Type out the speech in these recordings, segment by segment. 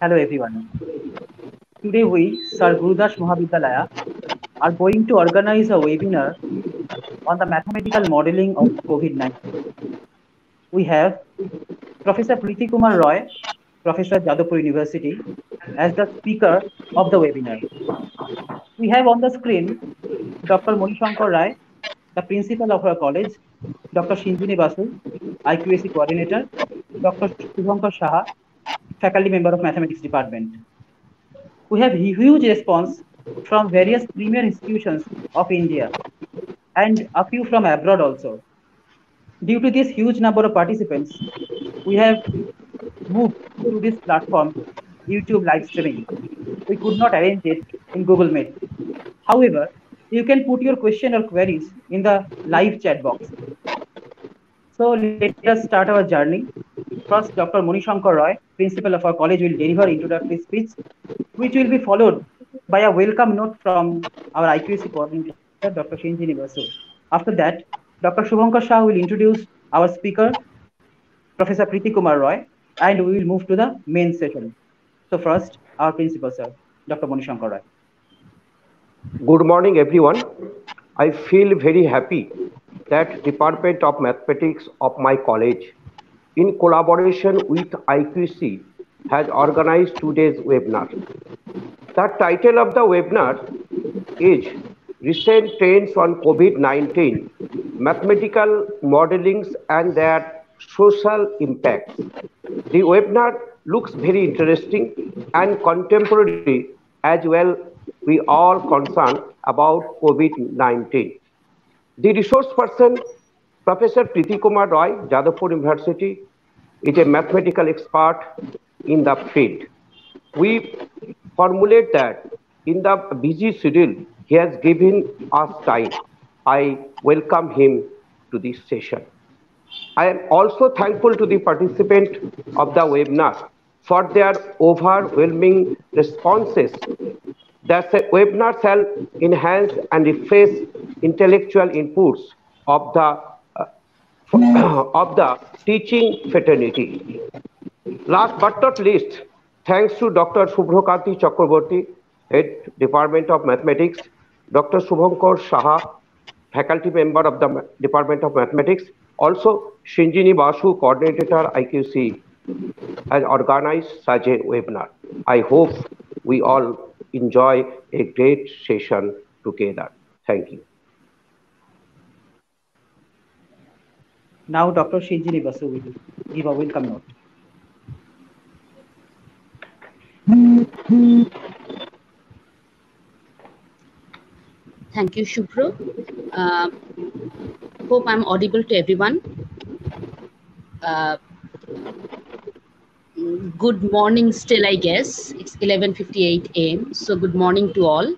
Hello everyone. Today we, Sir Gurudas Mahavidyalaya, are going to organize a webinar on the mathematical modeling of COVID-19. We have Professor Priti Kumar Roy, Professor at Jadavpur University, as the speaker of the webinar. We have on the screen Dr. Manishankar Rai, the principal of our college, Dr. Shinjini Basu, IQAC coordinator, Dr. Shubhankar Saha, faculty member of mathematics department. We have huge response from various premier institutions of India and a few from abroad also. Due to this huge number of participants, we have moved to this platform, YouTube live streaming. We could not arrange it in Google Meet. However, you can put your question or queries in the live chat box. So let us start our journey. First, Dr. Manishankar Roy, principal of our college, will deliver introductory speech, which will be followed by a welcome note from our IQAC coordinator, Dr. Shinjini Basu. After that, Dr. Shubhankar Shah will introduce our speaker, Professor Priti Kumar Roy, and we will move to the main session. So first, our principal, sir, Dr. Manishankar Roy. Good morning, everyone. I feel very happy that Department of Mathematics of my college, in collaboration with IQAC, has organized today's webinar. The title of the webinar is Recent Trends on COVID-19, Mathematical Modelings and Their Social Impacts. The webinar looks very interesting and contemporary as well we all concerned about COVID-19. The resource person, Professor Priti Kumar Roy, Jadavpur University, is a mathematical expert in the field. We formulate that in the busy schedule, he has given us time. I welcome him to this session. I am also thankful to the participant of the webinar for their overwhelming responses. The webinar shall enhance and refresh intellectual inputs of the uh, of the teaching fraternity. Last but not least, thanks to Dr. Suvra Kanti Chakraborty, Head Department of Mathematics, Dr. Shubhankar Saha, faculty member of the Department of Mathematics, also Shinjini Basu, coordinator IQAC, has organized such a webinar. I hope we all enjoy a great session together. Thank you. Now, Dr. Shinjini Basu will give a welcome note. Thank you, Shubhro. Uh, hope I'm audible to everyone. Uh, good morning still, I guess. It's 11.58 a.m. So good morning to all.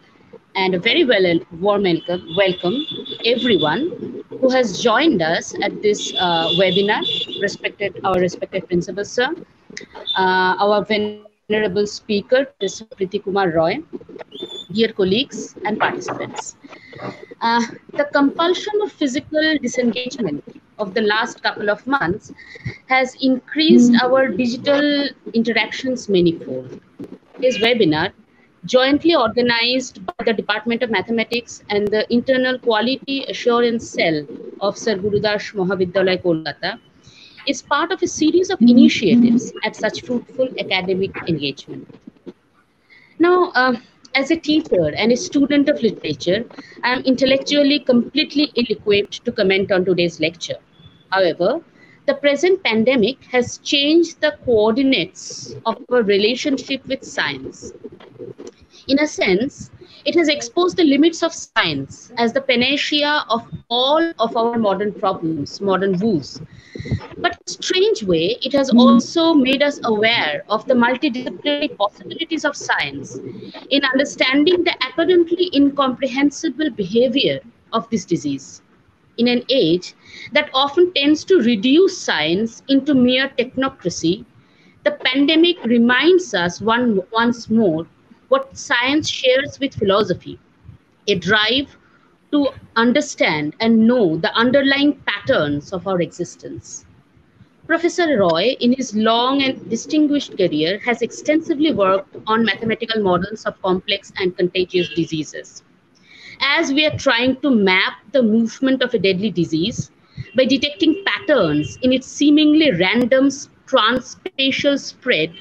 And a very well, warm welcome, welcome everyone who has joined us at this uh, webinar, respected our respected principal, sir, uh, our venerable speaker, Mr. Priti Kumar Roy, dear colleagues and participants. Uh, the compulsion of physical disengagement of the last couple of months has increased our digital interactions manifold. This webinar, jointly organized by the Department of Mathematics and the Internal Quality Assurance Cell of Sir Gurudas Mahavidyalaya Kolkata, is part of a series of initiatives at such fruitful academic engagement. Now, uh, as a teacher and a student of literature, I am intellectually completely ill-equipped to comment on today's lecture. However, the present pandemic has changed the coordinates of our relationship with science. In a sense, it has exposed the limits of science as the panacea of all of our modern problems, modern woes. But in a strange way, it has also made us aware of the multidisciplinary possibilities of science in understanding the apparently incomprehensible behavior of this disease. In an age that often tends to reduce science into mere technocracy, the pandemic reminds us one, once more what science shares with philosophy a drive to understand and know the underlying patterns of our existence. Professor Roy, in his long and distinguished career, has extensively worked on mathematical models of complex and contagious diseases. As we are trying to map the movement of a deadly disease by detecting patterns in its seemingly random transspatial spread,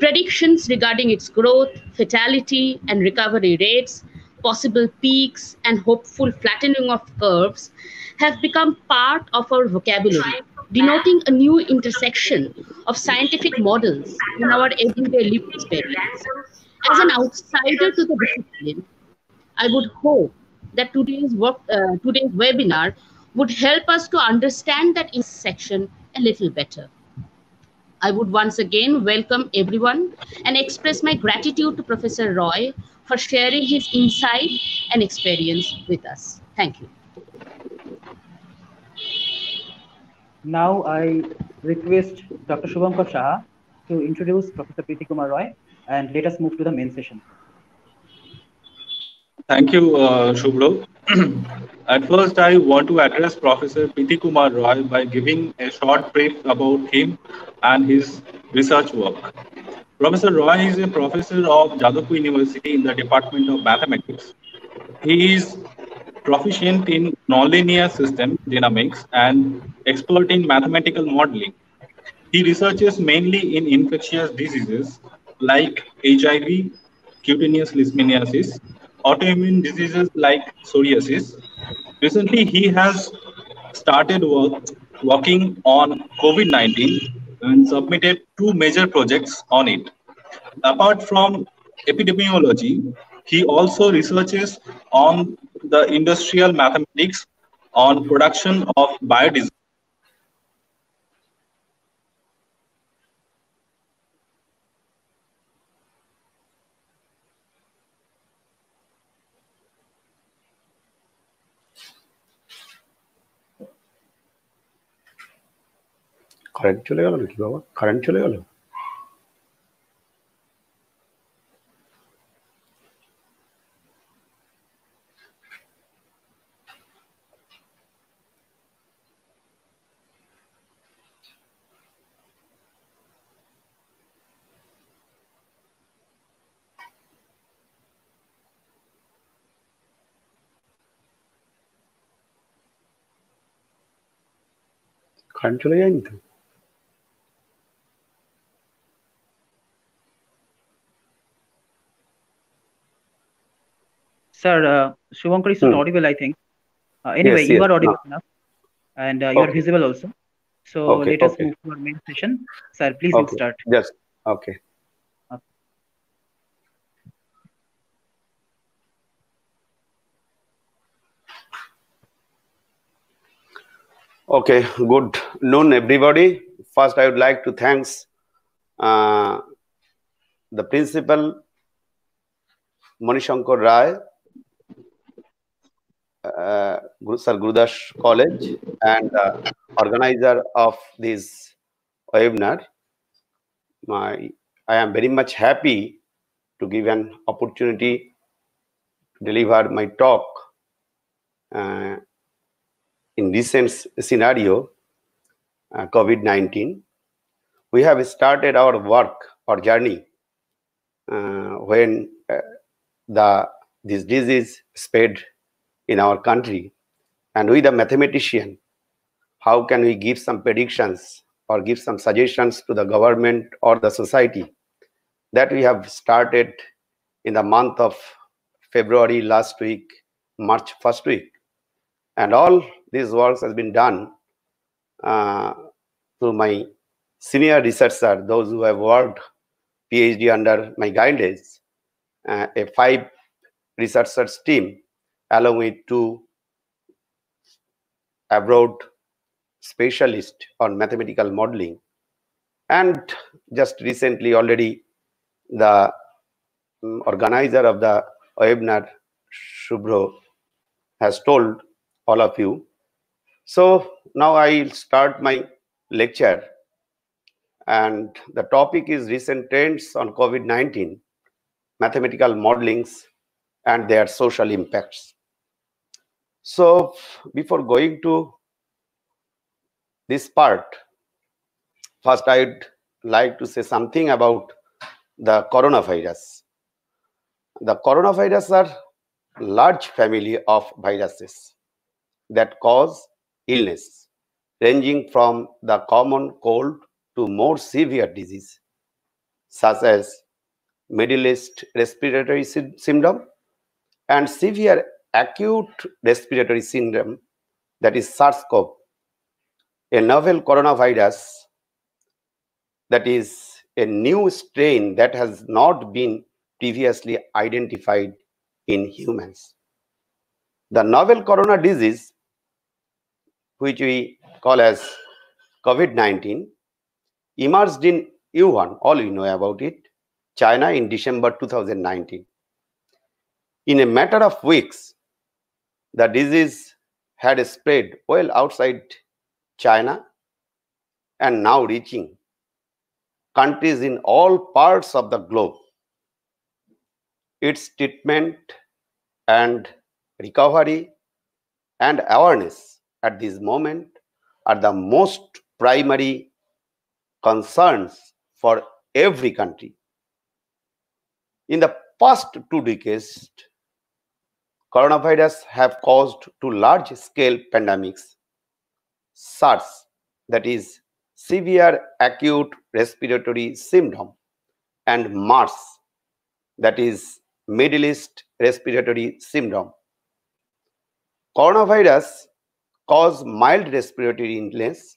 predictions regarding its growth, fatality, and recovery rates possible peaks, and hopeful flattening of curves have become part of our vocabulary, denoting a new intersection of scientific models in our everyday lived experience. As an outsider to the discipline, I would hope that today's work, uh, today's webinar would help us to understand that intersection a little better. I would once again welcome everyone and express my gratitude to Professor Roy for sharing his insight and experience with us. Thank you. Now I request Dr. Shubhankar Shah to introduce Professor Priti Kumar Roy and let us move to the main session. Thank you, uh, Shubhro. At first, I want to address Professor Priti Kumar Roy by giving a short brief about him and his research work. Professor Roy is a professor of Jadavpur University in the Department of Mathematics. He is proficient in nonlinear system dynamics and expert in mathematical modeling. He researches mainly in infectious diseases like HIV, cutaneous leishmaniasis, autoimmune diseases like psoriasis. Recently, he has started work working on COVID-19 and submitted two major projects on it. Apart from epidemiology, he also researches on the industrial mathematics on production of biodiesel. Current চলে গেল নাকি বাবা current চলে গেল current চলে যায়নি তো Sir, uh, Shubhankar is not Hmm. audible, I think. Uh, anyway, Yes, you yes, are audible now. enough and uh, you are visible also. So Okay, let us okay. move to our main session. Sir, please Okay. start. Yes, okay. Okay, good noon, everybody. First, I would like to thanks uh, the principal Manishankar Rai, uh, Sir Gurudas College, and uh, organizer of this webinar. My, I am very much happy to give an opportunity to deliver my talk uh, in recent scenario, uh, COVID-19. We have started our work or journey uh, when uh, the this disease spread in our country, and with a mathematician, how can we give some predictions or give some suggestions to the government or the society? That we have started in the month of February last week, March first week. And all these works has been done uh, through my senior researcher, those who have worked PhD under my guidance, uh, a five researchers team, along with two abroad specialist on mathematical modeling. And just recently, already the mm, organizer of the webinar, Shubhro, has told all of you. So now I'll start my lecture. And the topic is recent trends on COVID 19, mathematical modelings, and their social impacts. So before going to this part, first I'd like to say something about the coronavirus. The coronavirus are large family of viruses that cause illness, ranging from the common cold to more severe disease, such as Middle East respiratory sy syndrome and severe acute respiratory syndrome, that is SARS-CoV, a novel coronavirus that is a new strain that has not been previously identified in humans. The novel corona disease, which we call as COVID-19, emerged in Wuhan, all you know about it, China in December 2019. In a matter of weeks, the disease had spread well outside China and now reaching countries in all parts of the globe. Its treatment and recovery and awareness at this moment are the most primary concerns for every country. In the past two decades, coronavirus have caused two large-scale pandemics. SARS, that is severe acute respiratory syndrome, and MERS, that is Middle East respiratory syndrome. Coronavirus cause mild respiratory illness.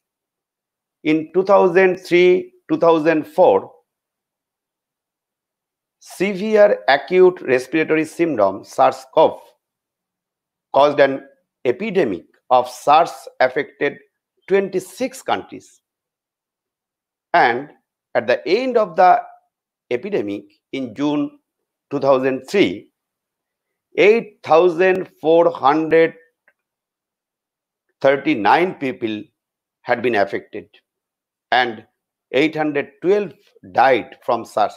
In 2003-2004, severe acute respiratory syndrome, SARS-CoV, caused an epidemic of SARS affected 26 countries. And at the end of the epidemic in June 2003, 8,439 people had been affected and 812 died from SARS.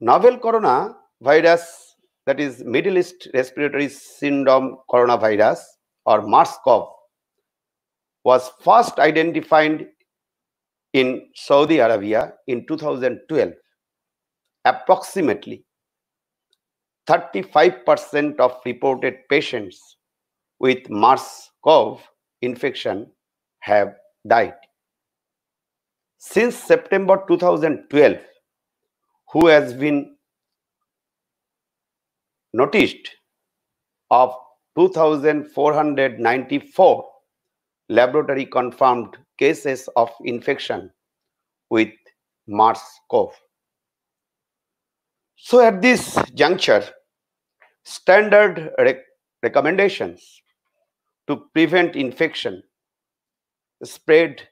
Novel coronavirus, that is Middle East Respiratory Syndrome coronavirus or MERS-CoV, was first identified in Saudi Arabia in 2012. Approximately 35% of reported patients with MERS-CoV infection have died. Since September 2012, who has been noticed of 2,494 laboratory confirmed cases of infection with MERS-CoV. So at this juncture, standard rec recommendations to prevent infection spread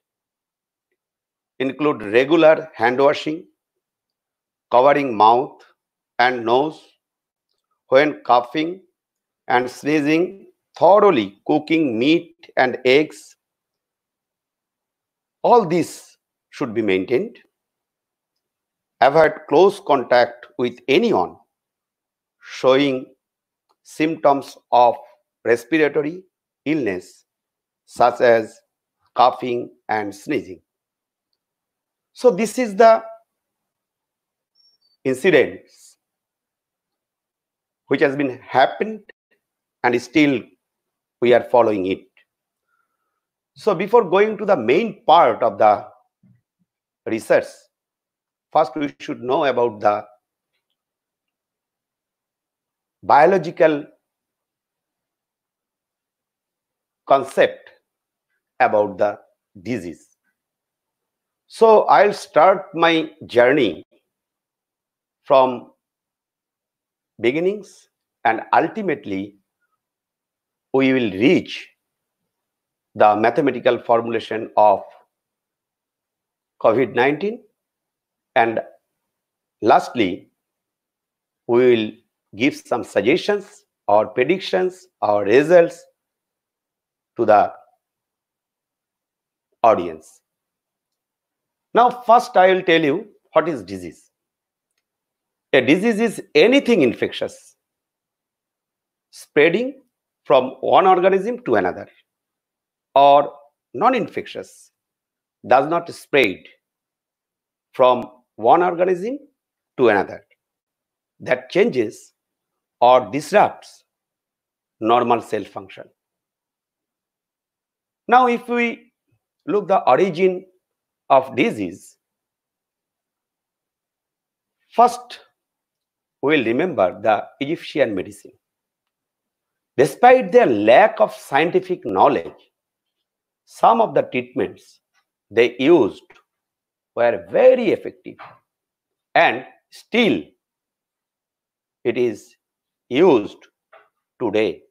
include regular hand washing, covering mouth and nose when coughing and sneezing, thoroughly cooking meat and eggs. All these should be maintained. Avoid close contact with anyone showing symptoms of respiratory illness such as coughing and sneezing. So this is the incidents which has been happened and still we are following it. So before going to the main part of the research, first we should know about the biological concept about the disease. So I'll start my journey from beginnings and ultimately we will reach the mathematical formulation of COVID-19 and lastly we will give some suggestions or predictions or results to the audience. Now, first I will tell you what is disease. A disease is anything infectious, spreading from one organism to another or non-infectious does not spread from one organism to another that changes or disrupts normal cell function. Now, if we look the origin of disease, first we'll remember the Egyptian medicine. Despite their lack of scientific knowledge, some of the treatments they used were very effective and still it is used today.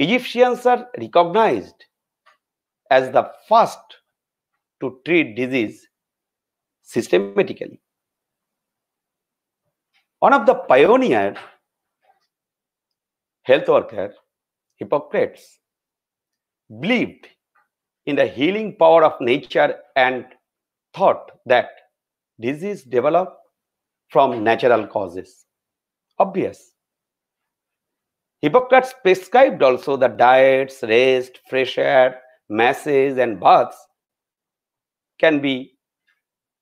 Egyptians are recognized as the first to treat disease systematically. One of the pioneer health worker, Hippocrates, believed in the healing power of nature and thought that disease develop from natural causes. Obvious. Hippocrates prescribed also the diets, rest, fresh air, masses, and baths can be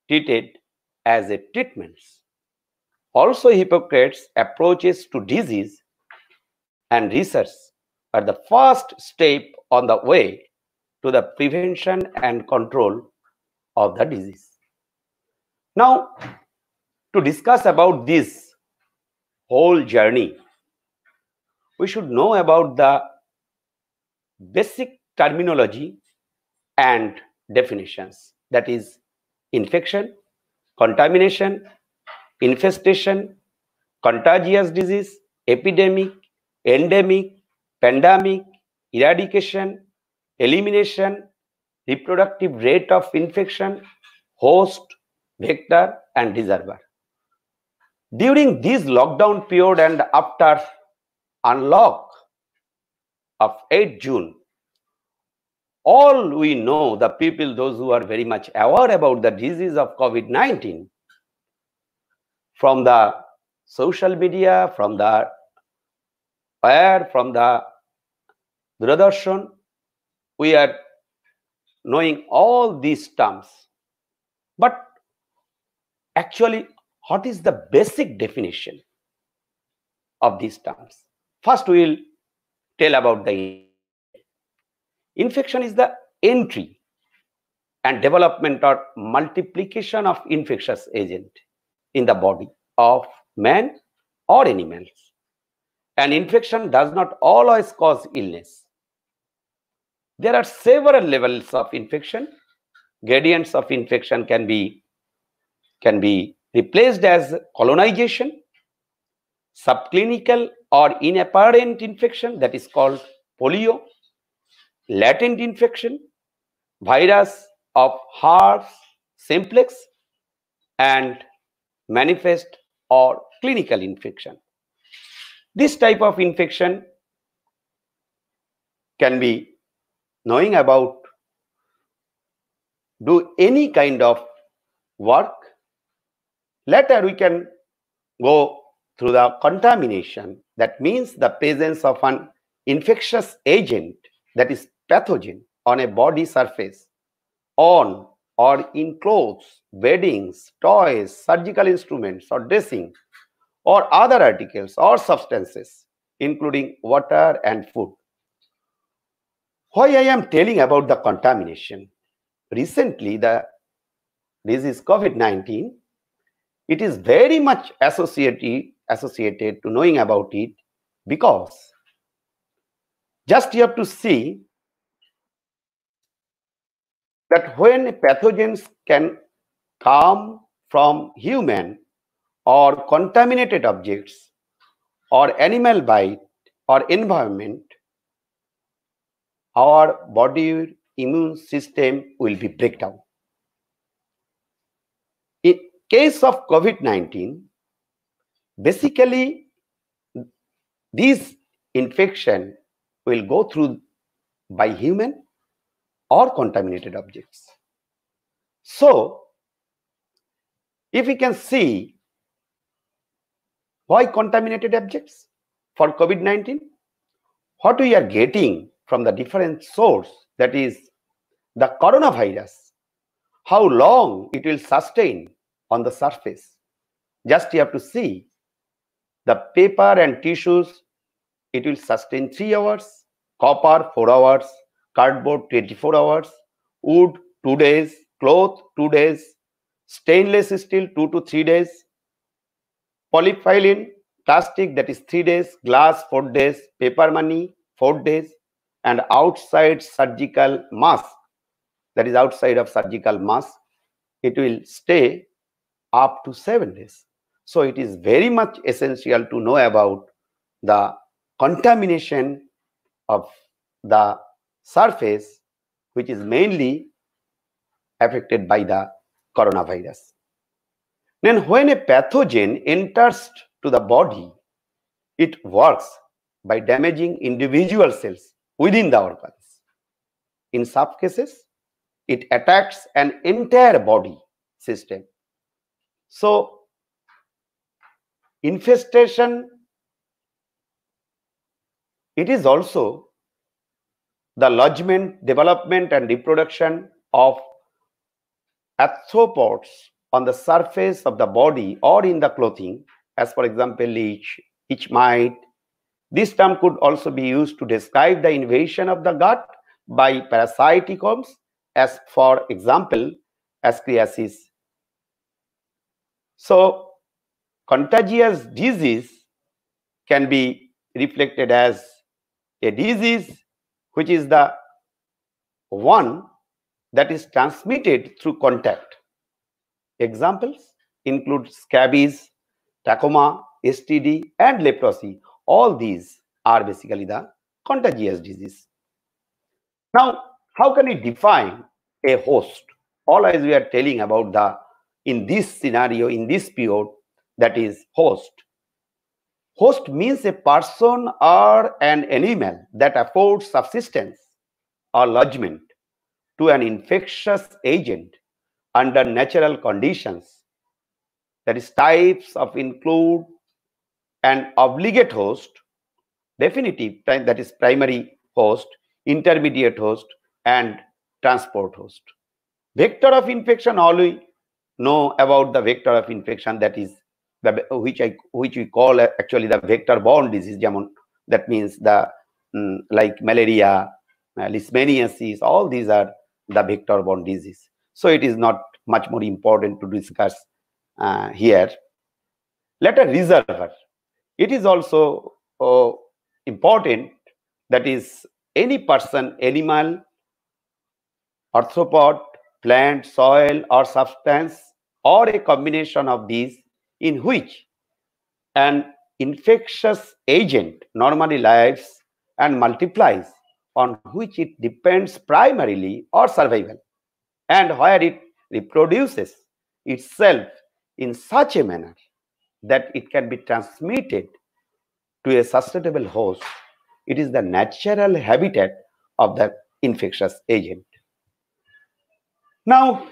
treated as a treatments. Also, Hippocrates' approaches to disease and research are the first step on the way to the prevention and control of the disease. Now, to discuss about this whole journey, we should know about the basic terminology and definitions that is infection, contamination, infestation, contagious disease, epidemic, endemic, pandemic, eradication, elimination, reproductive rate of infection, host, vector, and reservoir. During this lockdown period and after unlock of 8 June, all we know, the people, those who are very much aware about the disease of COVID-19, from the social media, from the air, from the Doordarshan, we are knowing all these terms. But actually, what is the basic definition of these terms? First, we will tell about the infection is the entry and development or multiplication of infectious agent in the body of man or animals. An infection does not always cause illness. There are several levels of infection. Gradients of infection can be can be replaced as colonization, subclinical or inapparent infection that is called polio, latent infection, virus of herpes simplex, and manifest or clinical infection. This type of infection can be knowing about do any kind of work. Later we can go through the contamination. That means the presence of an infectious agent that is pathogen on a body surface on or in clothes, weddings, toys, surgical instruments or dressing or other articles or substances including water and food. Why I am telling about the contamination? Recently, the disease COVID-19, it is very much associated, associated to knowing about it because just you have to see that when pathogens can come from human or contaminated objects or animal bite or environment, our body immune system will be breakdown. In case of COVID-19, basically this infection will go through by human or contaminated objects. So, if we can see why contaminated objects for COVID-19, what we are getting from the different source, that is the coronavirus, how long it will sustain on the surface. Just you have to see the paper and tissues, it will sustain three hours, copper four hours, cardboard 24 hours, wood two days, cloth two days, stainless steel two to three days, polyethylene plastic that is three days, glass four days, paper money four days, and outside surgical mask that is outside of surgical mask, it will stay up to seven days. So it is very much essential to know about the contamination of the surface, which is mainly affected by the coronavirus. Then when a pathogen enters to the body, it works by damaging individual cells within the organs. In some cases, it attacks an entire body system. So, infestation, it is also the lodgement, development, and reproduction of arthropods on the surface of the body or in the clothing, as for example, leech, itch mite. This term could also be used to describe the invasion of the gut by parasitic worms, as for example, ascariasis. So, contagious disease can be reflected as a disease which is the one that is transmitted through contact. Examples include scabies, trachoma, STD, and leprosy. All these are basically the contagious disease. Now, how can we define a host? Always we are telling about the, in this scenario, in this period, that is host. Host means a person or an animal that affords subsistence or lodgement to an infectious agent under natural conditions. That is, types of include an obligate host, definitive, that is primary host, intermediate host, and transport host. Vector of infection, all we know about the vector of infection, that is the which I which we call actually the vector-borne disease. That means the um, like malaria, uh, leishmaniasis, all these are the vector-borne disease. So it is not much more important to discuss uh, here. Let a reservoir. It is also uh, important that is any person, animal, arthropod, plant, soil or substance or a combination of these in which an infectious agent normally lives and multiplies on which it depends primarily or survival and where it reproduces itself in such a manner that it can be transmitted to a sustainable host. It is the natural habitat of the infectious agent. Now,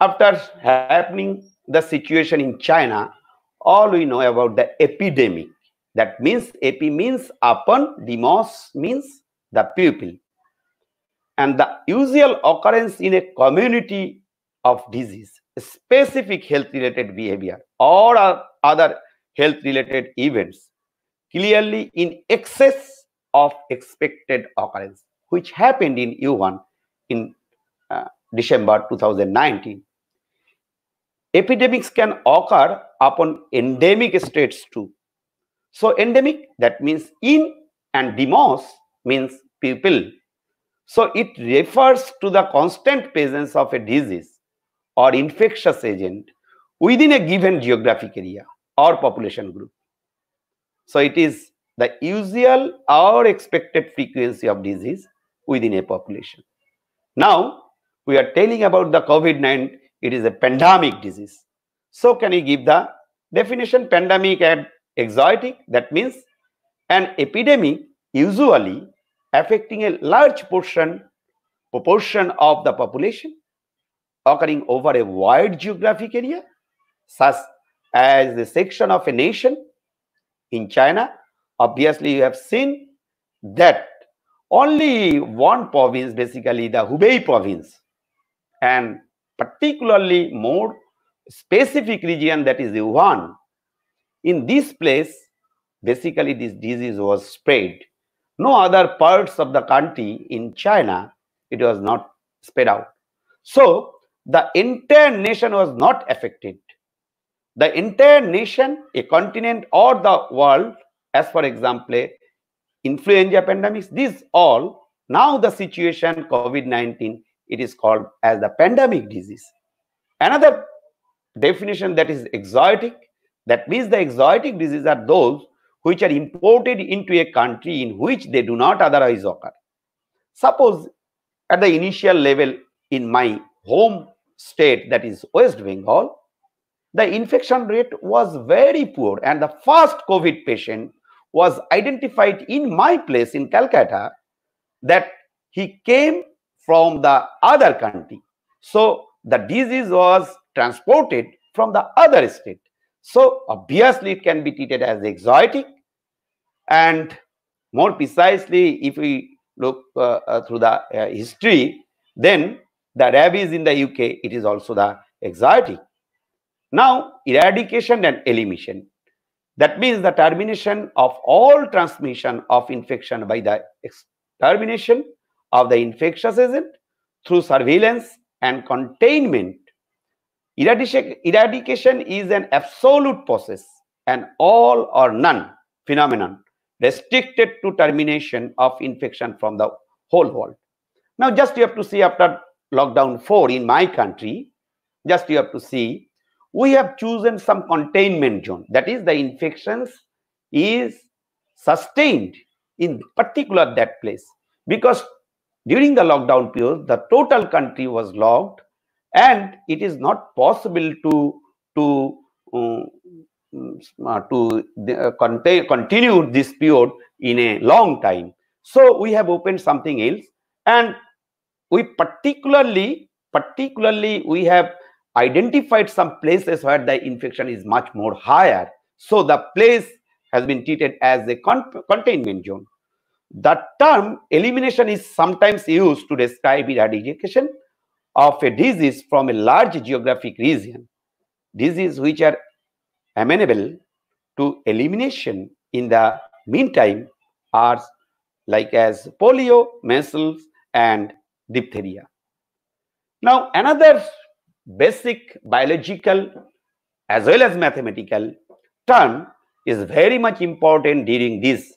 after happening the situation in China, all we know about the epidemic. That means epi means upon, demos means the pupil. And the usual occurrence in a community of disease, specific health related behavior or other health related events, clearly in excess of expected occurrence, which happened in Wuhan in uh, December 2019. Epidemics can occur upon endemic states too. So endemic, that means in and demos means people. So it refers to the constant presence of a disease or infectious agent within a given geographic area or population group. So it is the usual or expected frequency of disease within a population. Now, we are telling about the COVID-19, it is a pandemic disease. So can you give the definition pandemic and exotic? That means an epidemic usually affecting a large portion proportion of the population occurring over a wide geographic area such as the section of a nation in china obviously you have seen that only one province, basically the Hubei province, and particularly more specific region that is Wuhan, in this place, basically this disease was spread. No other parts of the country in China, it was not spread out. So the entire nation was not affected. The entire nation, a continent or the world, as for example, influenza pandemics, these all, now the situation COVID-19, it is called as the pandemic disease. Another definition that is exotic, that means the exotic diseases are those which are imported into a country in which they do not otherwise occur. Suppose at the initial level in my home state, that is West Bengal, the infection rate was very poor and the first COVID patient was identified in my place in Calcutta that he came from the other country. So the disease was transported from the other state. So obviously it can be treated as exotic and more precisely if we look uh, uh, through the uh, history then the rabies in the UK it is also the exotic. Now eradication and elimination that means the termination of all transmission of infection by the termination of the infectious agent through surveillance and containment. Eradication, is an absolute process and all or none phenomenon restricted to termination of infection from the whole world. Now just you have to see after lockdown 4 in my country, just you have to see we have chosen some containment zone. That is, the infections is sustained in particular that place because during the lockdown period, the total country was locked, and it is not possible to to um, uh, to uh, contain, continue this period in a long time. So we have opened something else, and we particularly particularly we have identified some places where the infection is much more higher. So the place has been treated as a con containment zone. The term elimination is sometimes used to describe eradication of a disease from a large geographic region. Diseases which are amenable to elimination in the meantime are like as polio, measles, and diphtheria. Now, another basic biological as well as mathematical term is very much important during this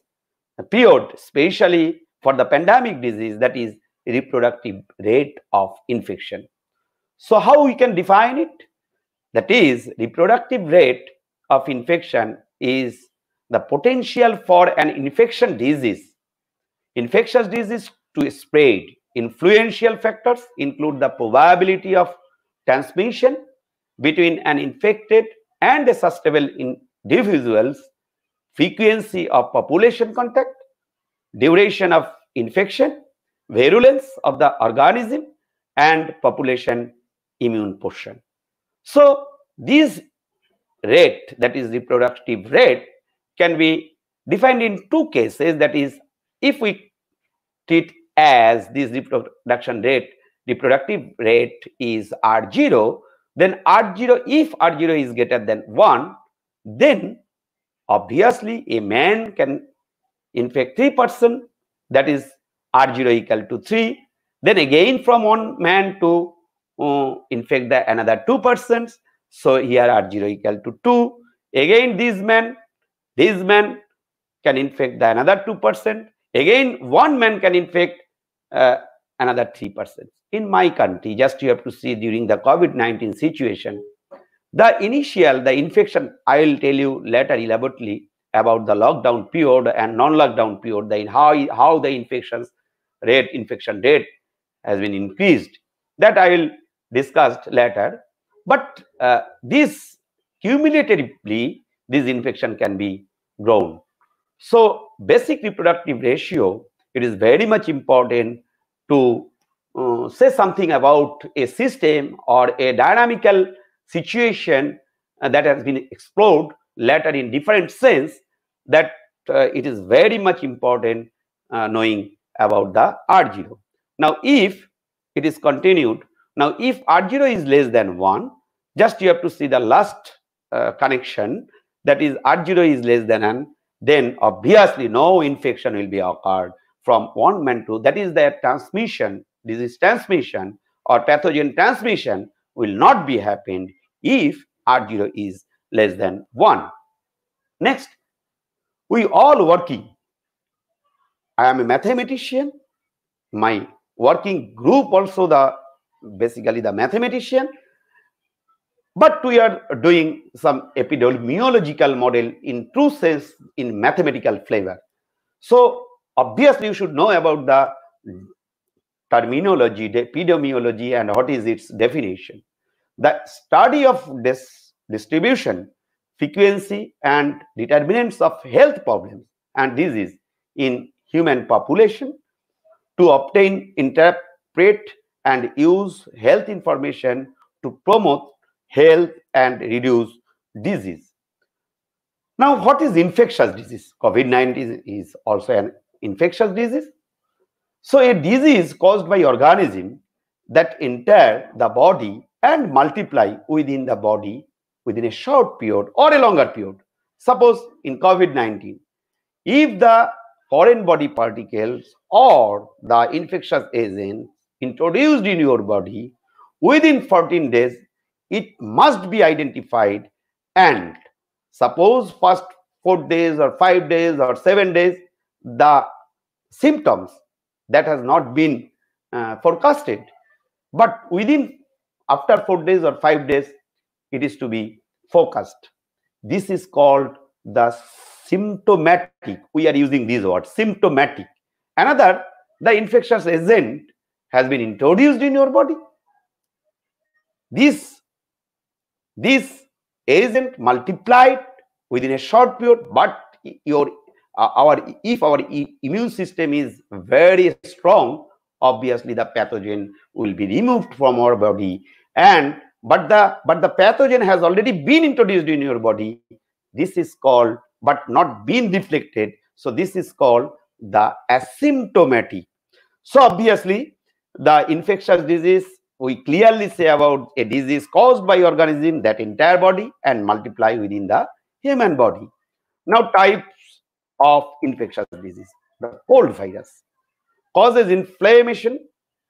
period, especially for the pandemic disease that is reproductive rate of infection. So how we can define it? That is reproductive rate of infection is the potential for an infection disease, infectious disease to spread. Influential factors include the probability of transmission between an infected and a susceptible individuals, frequency of population contact, duration of infection, virulence of the organism, and population immune portion. So this rate, that is reproductive rate, can be defined in two cases. That is, if we treat as this reproduction rate reproductive rate is R0, then R0, if R0 is greater than 1, then obviously a man can infect 3 person, that is R0 equal to 3. Then again from one man to uh, infect the another 2 persons. So here R0 equal to 2. Again this man, this man can infect the another 2 percent. Again one man can infect uh, another 3 percent in my country, just you have to see during the COVID-19 situation, the initial, the infection, I will tell you later elaborately about the lockdown period and non-lockdown period, the, how, how the infections rate, infection rate has been increased. That I will discuss later. But uh, this cumulatively, this infection can be grown. So basic reproductive ratio, it is very much important to uh, say something about a system or a dynamical situation uh, that has been explored later in different sense that uh, it is very much important uh, knowing about the R0. Now, if it is continued, now if R0 is less than 1, just you have to see the last uh, connection that is R0 is less than n, then obviously no infection will be occurred from one man to that is the transmission, disease transmission or pathogen transmission will not be happened if R0 is less than 1. Next, we all working. I am a mathematician. My working group also the basically the mathematician. But we are doing some epidemiological model in true sense in mathematical flavor. So obviously you should know about the terminology, the epidemiology and what is its definition. The study of this distribution, frequency and determinants of health problems and disease in human population to obtain, interpret and use health information to promote health and reduce disease. Now, what is infectious disease? COVID-19 is also an infectious disease. So, a disease caused by organism that enter the body and multiply within the body within a short period or a longer period. Suppose in COVID-19, if the foreign body particles or the infectious agent introduced in your body within 14 days it must be identified and suppose first four days or five days or seven days the symptoms that has not been uh, forecasted but within after four days or five days it is to be focused. This is called the symptomatic. We are using these words symptomatic. Another the infectious agent has been introduced in your body. This this agent multiplied within a short period, but your uh, our if our immune system is very strong, obviously the pathogen will be removed from our body. And but the but the pathogen has already been introduced in your body. This is called but not been deflected. So this is called the asymptomatic. So obviously the infectious disease we clearly say about a disease caused by organism that entire body and multiply within the human body. Now types of infectious disease. The cold virus causes inflammation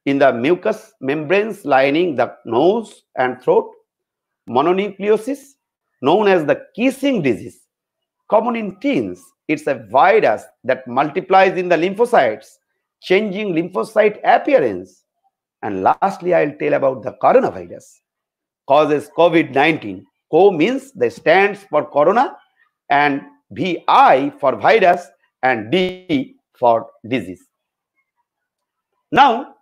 in the mucous membranes lining the nose and throat. Mononucleosis known as the kissing disease. Common in teens, it's a virus that multiplies in the lymphocytes, changing lymphocyte appearance and lastly, I'll tell about the coronavirus. Causes COVID-19. Co means the stands for corona and VI for virus and D for disease. Now,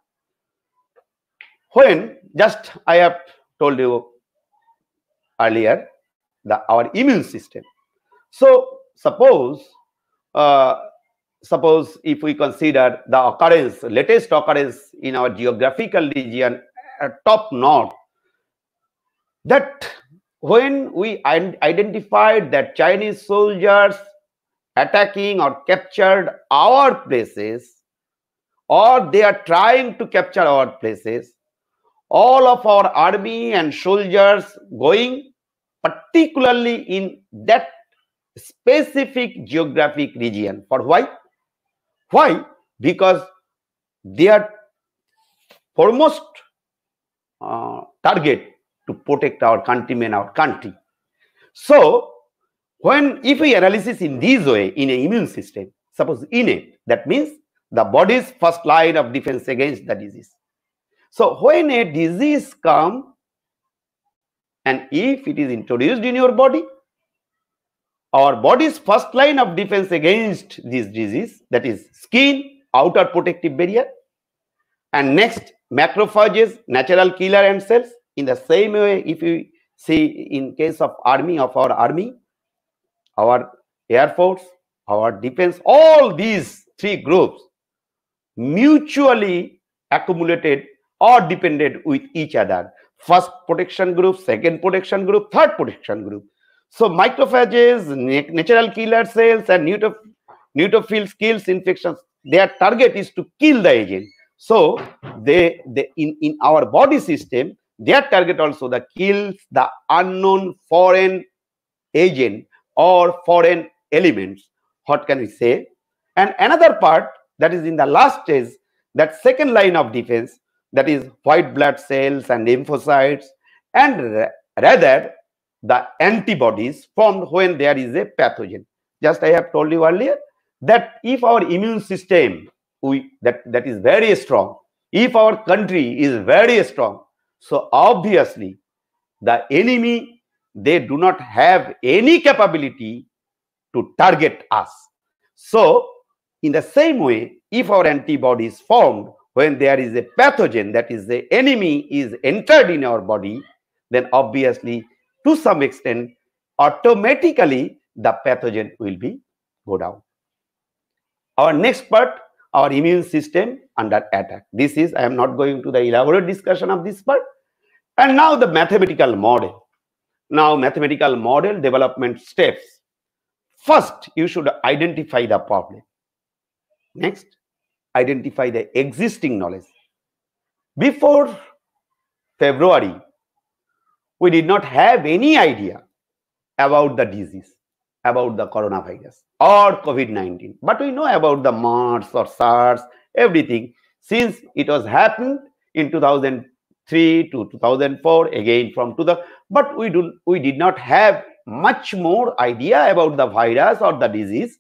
when just I have told you earlier the our immune system. So suppose uh, suppose if we consider the occurrence, latest occurrence in our geographical region uh, top north, that when we identified that Chinese soldiers attacking or captured our places, or they are trying to capture our places, all of our army and soldiers going particularly in that specific geographic region. For why? Why? Because they are foremost uh, target to protect our countrymen, our country. So, when if we analysis in this way in an immune system, suppose innate, that means the body's first line of defense against the disease. So, when a disease come and if it is introduced in your body, our body's first line of defense against this disease that is skin outer protective barrier and next macrophages natural killer and cells. In the same way if you see in case of army of our army our air force our defense all these three groups mutually accumulated or dependent with each other first protection group second protection group third protection group so macrophages, natural killer cells, and neutrophils kills infections their target is to kill the agent. So they, they in, in our body system, their target also the kills the unknown foreign agent or foreign elements. What can we say? And another part that is in the last stage, that second line of defense, that is white blood cells and lymphocytes, and rather the antibodies formed when there is a pathogen. Just I have told you earlier that if our immune system we that that is very strong, if our country is very strong, so obviously the enemy they do not have any capability to target us. So in the same way, if our antibodies formed when there is a pathogen that is the enemy is entered in our body, then obviously to some extent automatically the pathogen will be go down. Our next part, our immune system under attack. This is, I am not going to the elaborate discussion of this part. And now the mathematical model. Now mathematical model development steps. First, you should identify the problem. Next, identify the existing knowledge. Before February, we did not have any idea about the disease, about the coronavirus or COVID-19. But we know about the MERS or SARS, everything, since it was happened in 2003 to 2004, again from to the, but we do we did not have much more idea about the virus or the disease.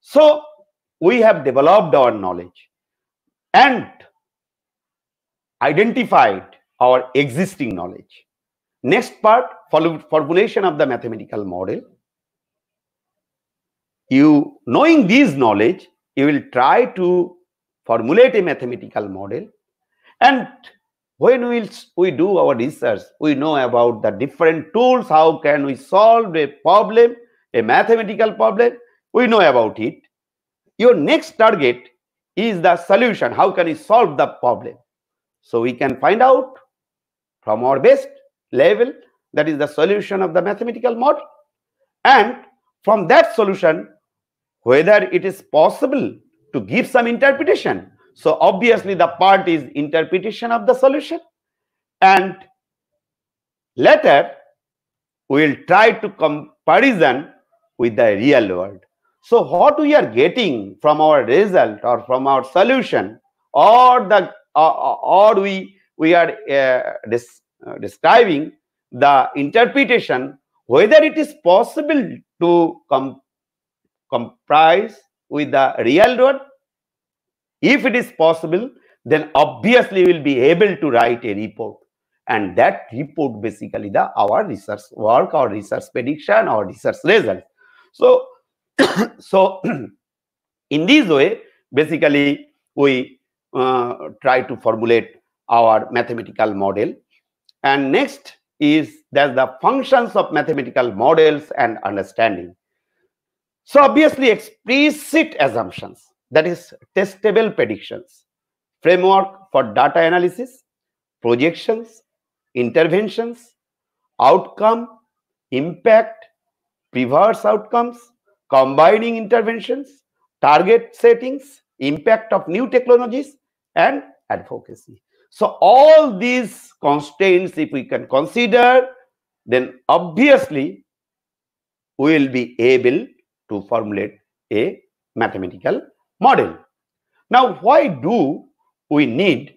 So we have developed our knowledge and identified our existing knowledge. Next part, formulation of the mathematical model. You knowing this knowledge, you will try to formulate a mathematical model. And when we, we do our research, we know about the different tools, how can we solve a problem, a mathematical problem, we know about it. Your next target is the solution. How can we solve the problem? So we can find out from our best level that is the solution of the mathematical model and from that solution whether it is possible to give some interpretation so obviously the part is interpretation of the solution and later we will try to comparison with the real world so what we are getting from our result or from our solution or the uh, or we we are uh, this uh, describing the interpretation whether it is possible to com comprise with the real world if it is possible then obviously we will be able to write a report. And that report basically the our research work our research prediction our research result so so in this way basically we uh, try to formulate our mathematical model and next is there's the functions of mathematical models and understanding. So obviously explicit assumptions, that is testable predictions, framework for data analysis, projections, interventions, outcome, impact, reverse outcomes, combining interventions, target settings, impact of new technologies, and advocacy. So all these constraints, if we can consider, then obviously we will be able to formulate a mathematical model. Now, why do we need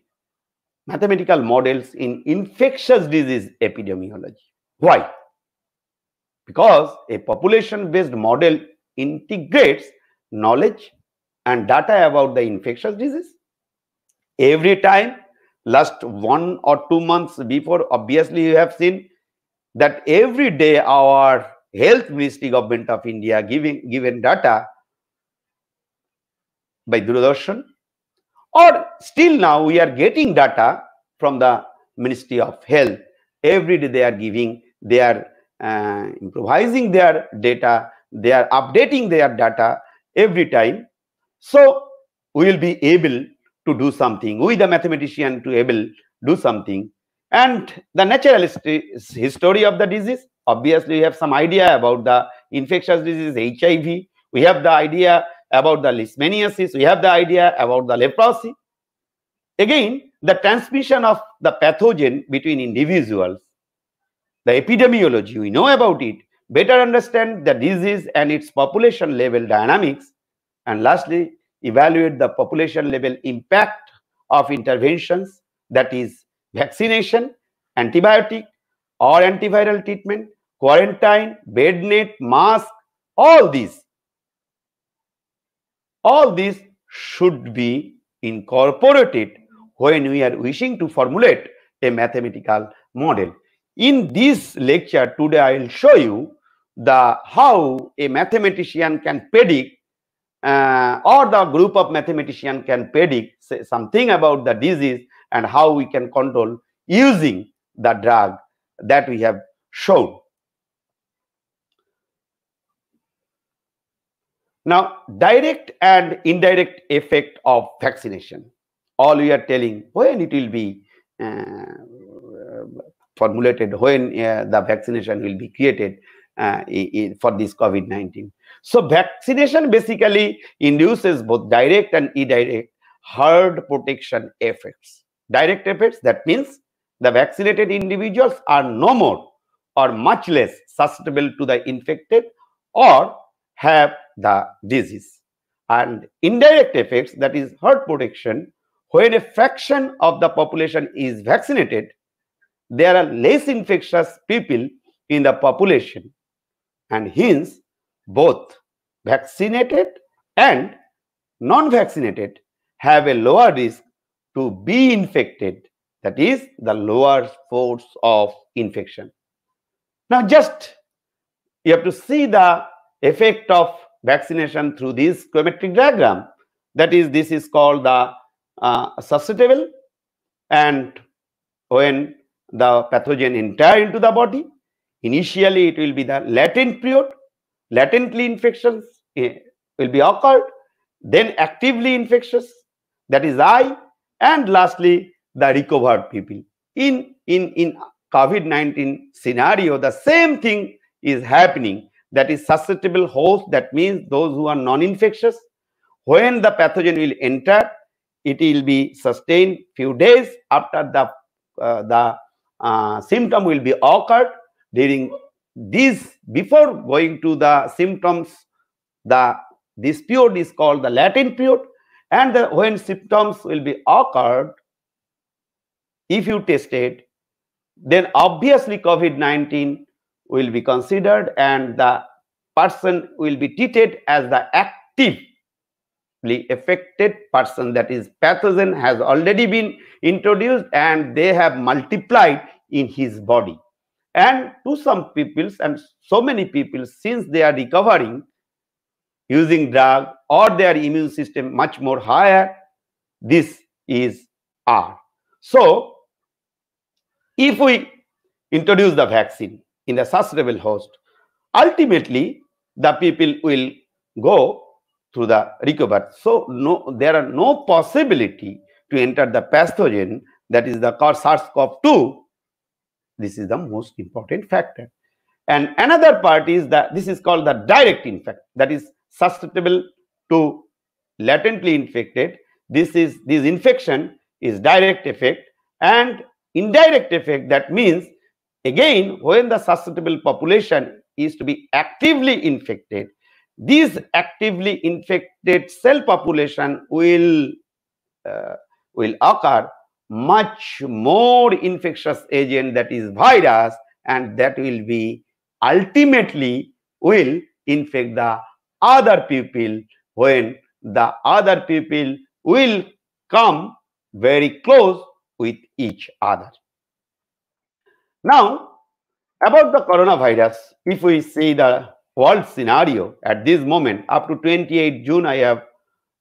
mathematical models in infectious disease epidemiology? Why? Because a population-based model integrates knowledge and data about the infectious disease. Every time last one or two months before obviously you have seen that every day our health ministry government of india giving given data by Doordarshan or still now we are getting data from the ministry of health every day they are giving they are uh, improvising their data they are updating their data every time so we will be able to do something with a mathematician to able do something and the natural history of the disease obviously we have some idea about the infectious disease hiv we have the idea about the leishmaniasis. We have the idea about the leprosy. Again, the transmission of the pathogen between individuals. The epidemiology, we know about it. Better understand the disease and its population level dynamics. And lastly, evaluate the population level impact of interventions, that is vaccination, antibiotic or antiviral treatment, quarantine, bed net, mask, all these. All these should be incorporated when we are wishing to formulate a mathematical model. In this lecture today, I will show you the how a mathematician can predict uh, or the group of mathematician can predict something about the disease and how we can control using the drug that we have shown. Now, direct and indirect effect of vaccination. All we are telling when it will be uh, formulated, when uh, the vaccination will be created uh, for this COVID-19. So vaccination basically induces both direct and indirect herd protection effects. Direct effects, that means the vaccinated individuals are no more or much less susceptible to the infected or have the disease. And indirect effects, that is herd protection, when a fraction of the population is vaccinated, there are less infectious people in the population and hence both vaccinated and non-vaccinated have a lower risk to be infected. That is the lower force of infection. Now just you have to see the effect of vaccination through this geometric diagram. That is this is called the uh, susceptible and when the pathogen enter into the body Initially, it will be the latent period. Latently infections eh, will be occurred. Then actively infectious, that is I. And lastly, the recovered people. In, in, in COVID-19 scenario, the same thing is happening. That is susceptible host. That means those who are non-infectious. When the pathogen will enter, it will be sustained few days after the uh, the uh, symptom will be occurred during this before going to the symptoms the this period is called the latent period and the, when symptoms will be occurred if you tested then obviously covid-19 will be considered and the person will be treated as the actively affected person that is pathogen has already been introduced and they have multiplied in his body and to some people and so many people since they are recovering using drug or their immune system much more higher this is r. So if we introduce the vaccine in the susceptible host ultimately the people will go through the recovered so no there are no possibility to enter the pathogen that is the SARS-CoV-2 this is the most important factor. And another part is that this is called the direct infect that is susceptible to latently infected. This is this infection is direct effect and indirect effect that means again when the susceptible population is to be actively infected this actively infected cell population will uh, will occur much more infectious agent that is virus and that will be ultimately will infect the other people when the other people will come very close with each other. Now, about the coronavirus, if we see the world scenario at this moment, up to 28 June, I have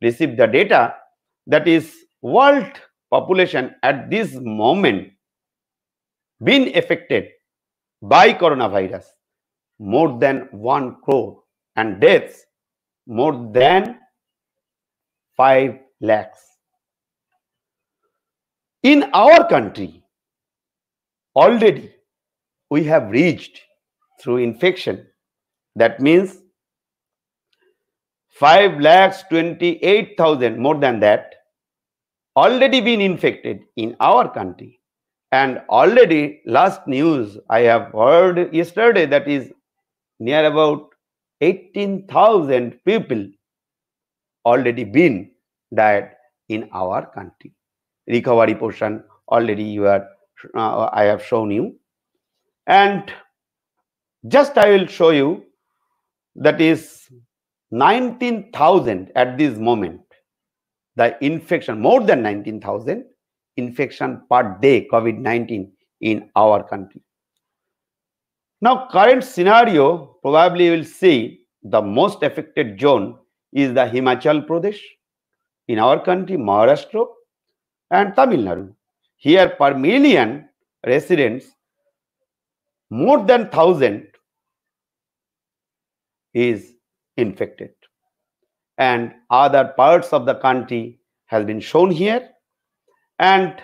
received the data that is world population at this moment been affected by coronavirus more than 1 crore and deaths more than 5 lakhs. In our country, already we have reached through infection. That means 5 lakhs 28,000, more than that, already been infected in our country. And already last news I have heard yesterday that is near about 18,000 people already been died in our country. Recovery portion already you are uh, I have shown you. And just I will show you that is 19,000 at this moment. The infection, more than 19,000 infection per day, COVID-19 in our country. Now, current scenario, probably you will see the most affected zone is the Himachal Pradesh, in our country, Maharashtra and Tamil Nadu. Here, per million residents, more than 1000 is infected. And other parts of the country has been shown here. And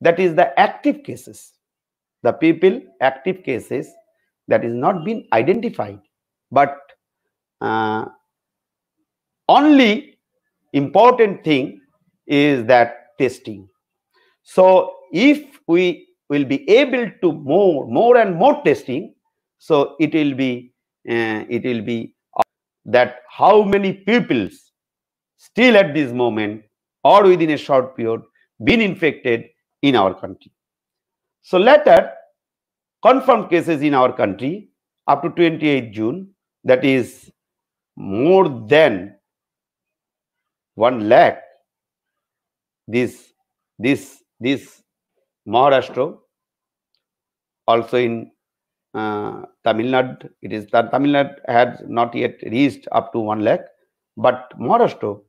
that is the active cases. The people, active cases that is not been identified. But uh, only important thing is that testing. So if we will be able to more, more and more testing, so it will be uh, it will be that how many pupils still at this moment or within a short period been infected in our country. So later confirmed cases in our country up to 28 June that is more than 1 lakh this this this Maharashtra also in uh, Tamil Nadu, it is that Tamil Nadu has not yet reached up to one lakh, but Maharashtra,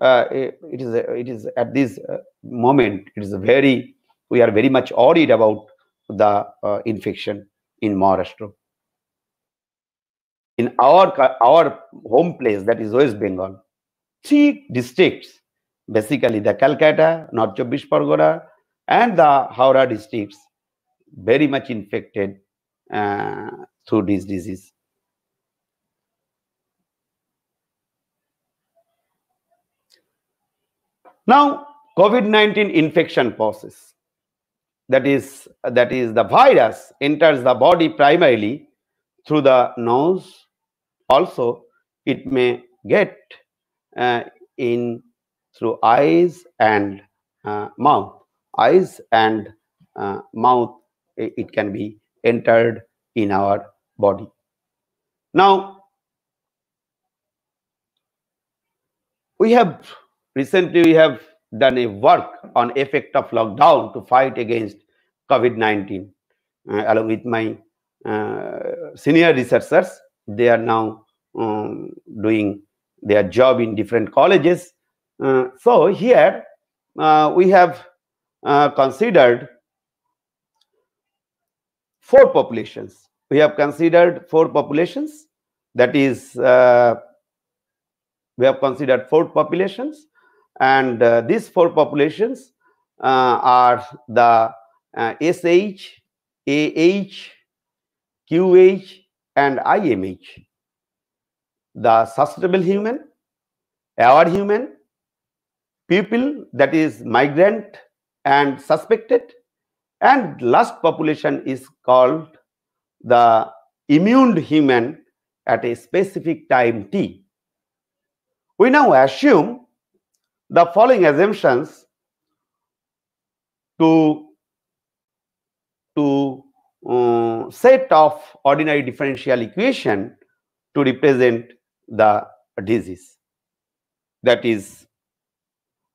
uh, it, is it is at this uh, moment it is very we are very much worried about the uh, infection in Maharashtra. In our our home place that is West Bengal, three districts basically the Calcutta, North Chobbish Pargona, and the Howrah districts very much infected through this disease. Now, COVID-19 infection process. That is, that is the virus enters the body primarily through the nose. Also, it may get uh, in through eyes and uh, mouth. Eyes and uh, mouth, it can be entered in our body. Now, we have recently we have done a work on effect of lockdown to fight against COVID-19 uh, along with my uh, senior researchers. They are now um, doing their job in different colleges. Uh, so here uh, we have uh, considered four populations. We have considered four populations. That is, uh, we have considered four populations, and uh, these four populations uh, are the SH, AH, QH, and IMH. The sustainable human, our human, people that is migrant and suspected, and last population is called the immune human at a specific time t. We now assume the following assumptions to, to uh, set of ordinary differential equation to represent the disease. That is,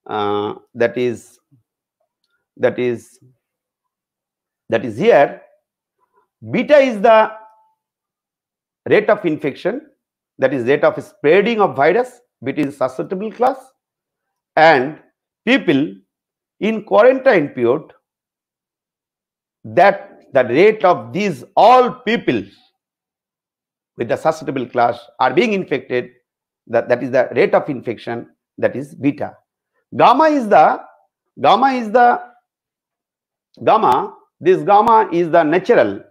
uh, that is, that is that is here beta is the rate of infection that is rate of spreading of virus between susceptible class and people in quarantine period. That the rate of these all people with the susceptible class are being infected that, that is the rate of infection that is beta. Gamma is the gamma is the gamma this gamma is the natural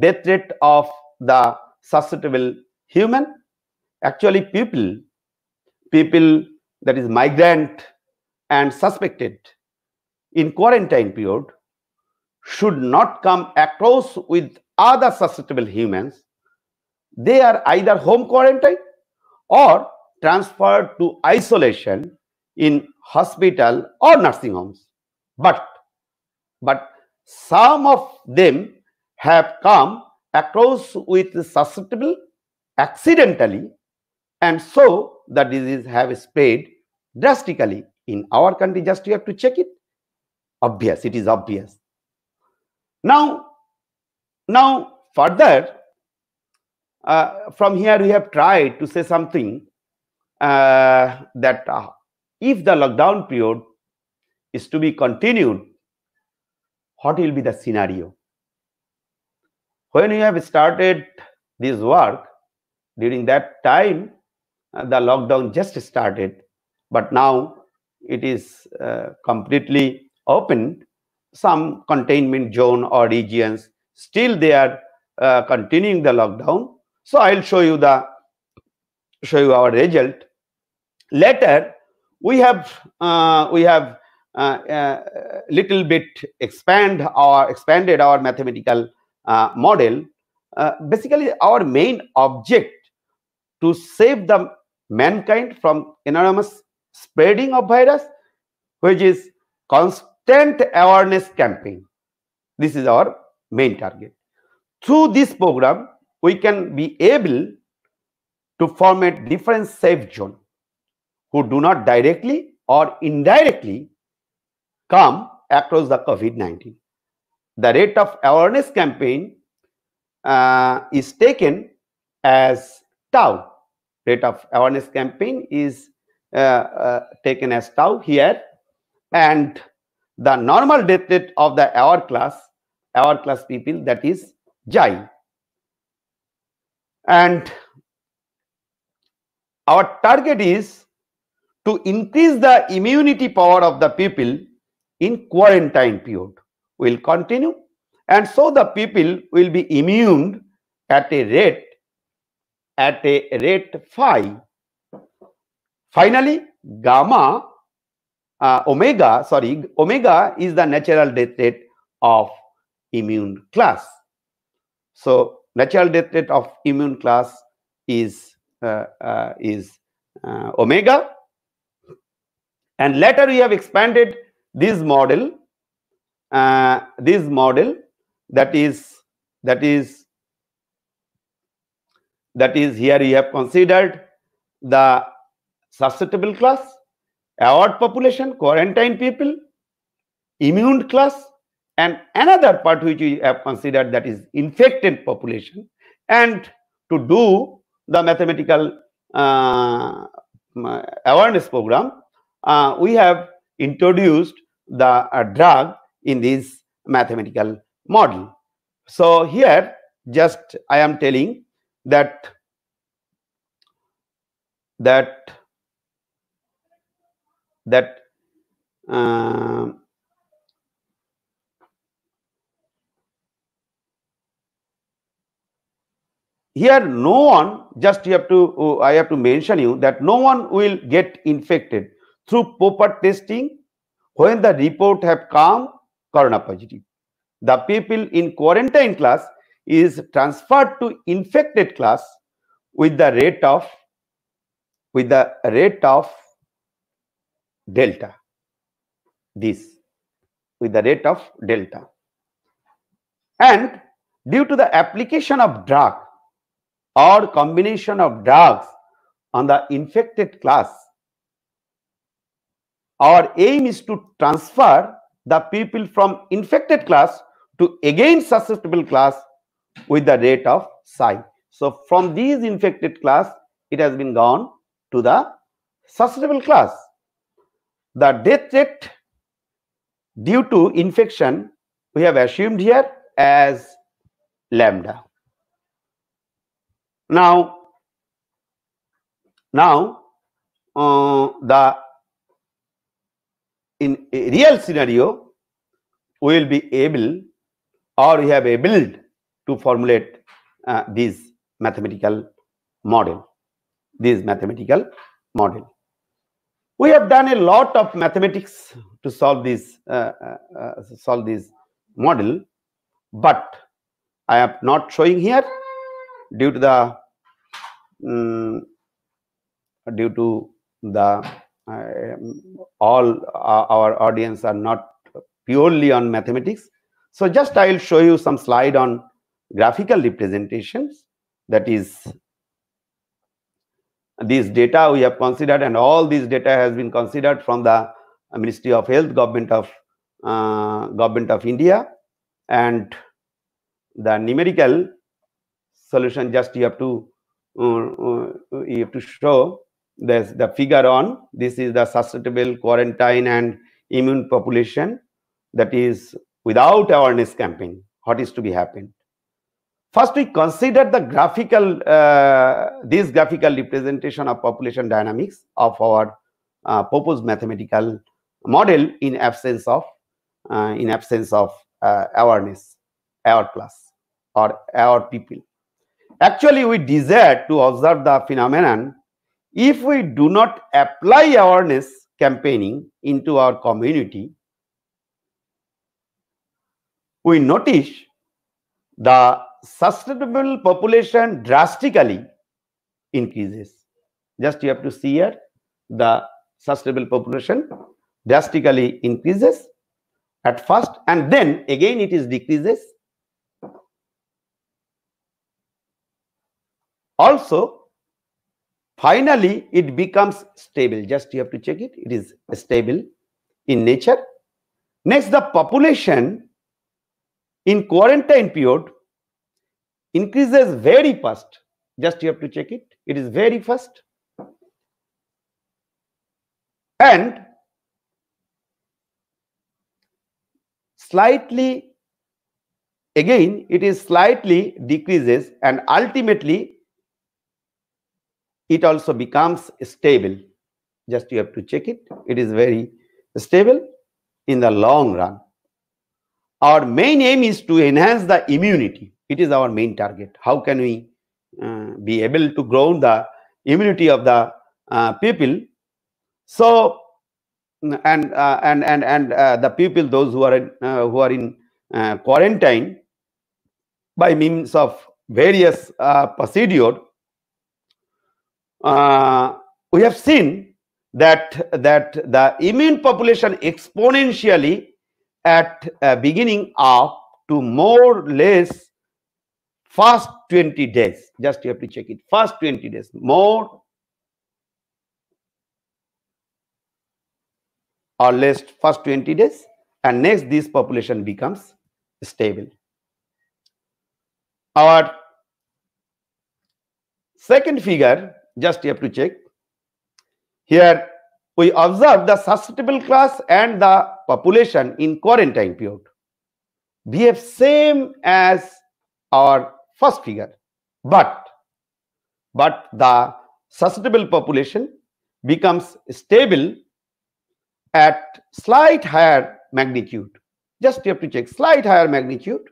death rate of the susceptible human. Actually, people people that is migrant and suspected in quarantine period should not come across with other susceptible humans. They are either home quarantine or transferred to isolation in hospital or nursing homes. But, but some of them have come across with susceptible accidentally and so the disease have spread drastically in our country. Just you have to check it. Obvious. It is obvious. Now now further uh, from here we have tried to say something uh, that uh, if the lockdown period is to be continued what will be the scenario? When you have started this work during that time uh, the lockdown just started but now it is uh, completely open some containment zone or regions still they are uh, continuing the lockdown. So i'll show you the show you our result. Later we have uh, we have little bit expand our expanded our mathematical uh, model. Uh, basically our main object to save the mankind from enormous spreading of virus which is constant awareness campaign. This is our main target. Through this program we can be able to form a different safe zone who do not directly or indirectly come across the covid-19 the rate of awareness campaign uh, is taken as tau. Rate of awareness campaign is uh, uh, taken as tau here. And the normal death rate of the hour class hour class people that is Jai. and our target is to increase the immunity power of the people in quarantine period will continue and so the people will be immune at a rate at a rate phi finally gamma uh, omega sorry omega is the natural death rate of immune class. So natural death rate of immune class is uh, uh, is uh, omega. And later we have expanded this model uh, this model that is that is that is here you have considered the susceptible class award population quarantine people immune class and another part which you have considered that is infected population. And to do the mathematical uh, awareness program uh, we have introduced the uh, drug in this mathematical model. So here just i am telling that that that uh, here no one just you have to uh, i have to mention you that no one will get infected through proper testing when the report have come corona positive. The people in quarantine class is transferred to infected class with the rate of with the rate of delta. This with the rate of delta. And due to the application of drug or combination of drugs on the infected class our aim is to transfer the people from infected class to again susceptible class with the rate of psi so from these infected class it has been gone to the susceptible class. The death rate due to infection we have assumed here as lambda. Now now uh, the in a real scenario we will be able or we have able to formulate uh, this mathematical model this mathematical model. We have done a lot of mathematics to solve this uh, uh, uh, solve this model, but I am not showing here due to the um, due to the all our audience are not purely on mathematics. So just I will show you some slide on graphical representations. That is these data we have considered and all these data has been considered from the Ministry of Health, Government of uh, Government of India. And the numerical solution just you have to uh, uh, you have to show this the figure on this is the susceptible quarantine and immune population that is without awareness campaign. What is to be happened? First we consider the graphical uh, this graphical representation of population dynamics of our uh, proposed mathematical model in absence of uh, in absence of uh, awareness our class or our people. Actually we desire to observe the phenomenon if we do not apply awareness campaigning into our community we notice the sustainable population drastically increases. Just you have to see here the sustainable population drastically increases at first and then again it is decreases. Also, finally it becomes stable. Just you have to check it. It is stable in nature. Next, the population in quarantine period increases very fast. Just you have to check it. It is very fast. And slightly, again, it is slightly decreases and ultimately it also becomes stable. Just you have to check it. It is very stable in the long run. Our main aim is to enhance the immunity it is our main target. How can we uh, be able to grow the immunity of the uh, people? So, and uh, and and and uh, the people, those who are in, uh, who are in uh, quarantine, by means of various procedure, Uh, we have seen that that the immune population exponentially at uh, beginning of to more or less first 20 days. Just you have to check it. First 20 days. More or less first 20 days. And next this population becomes stable. Our second figure just you have to check here we observe the susceptible class and the population in quarantine period behave the same as our first figure. But, but the susceptible population becomes stable at slight higher magnitude. Just you have to check slight higher magnitude.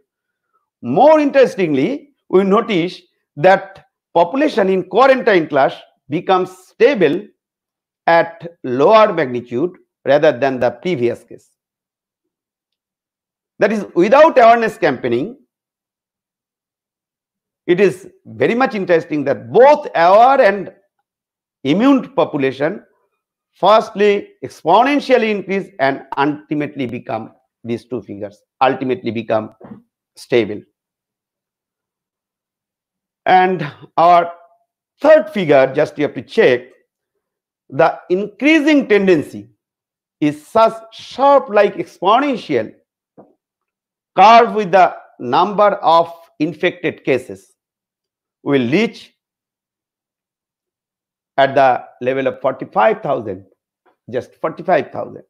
More interestingly, we notice that population in quarantine class becomes stable at lower magnitude rather than the previous case. That is, without awareness campaigning, it is very much interesting that both our and immune population firstly exponentially increase and ultimately become these two figures ultimately become stable and our third figure just you have to check the increasing tendency is such sharp like exponential curve with the number of infected cases will reach at the level of 45,000, just 45,000,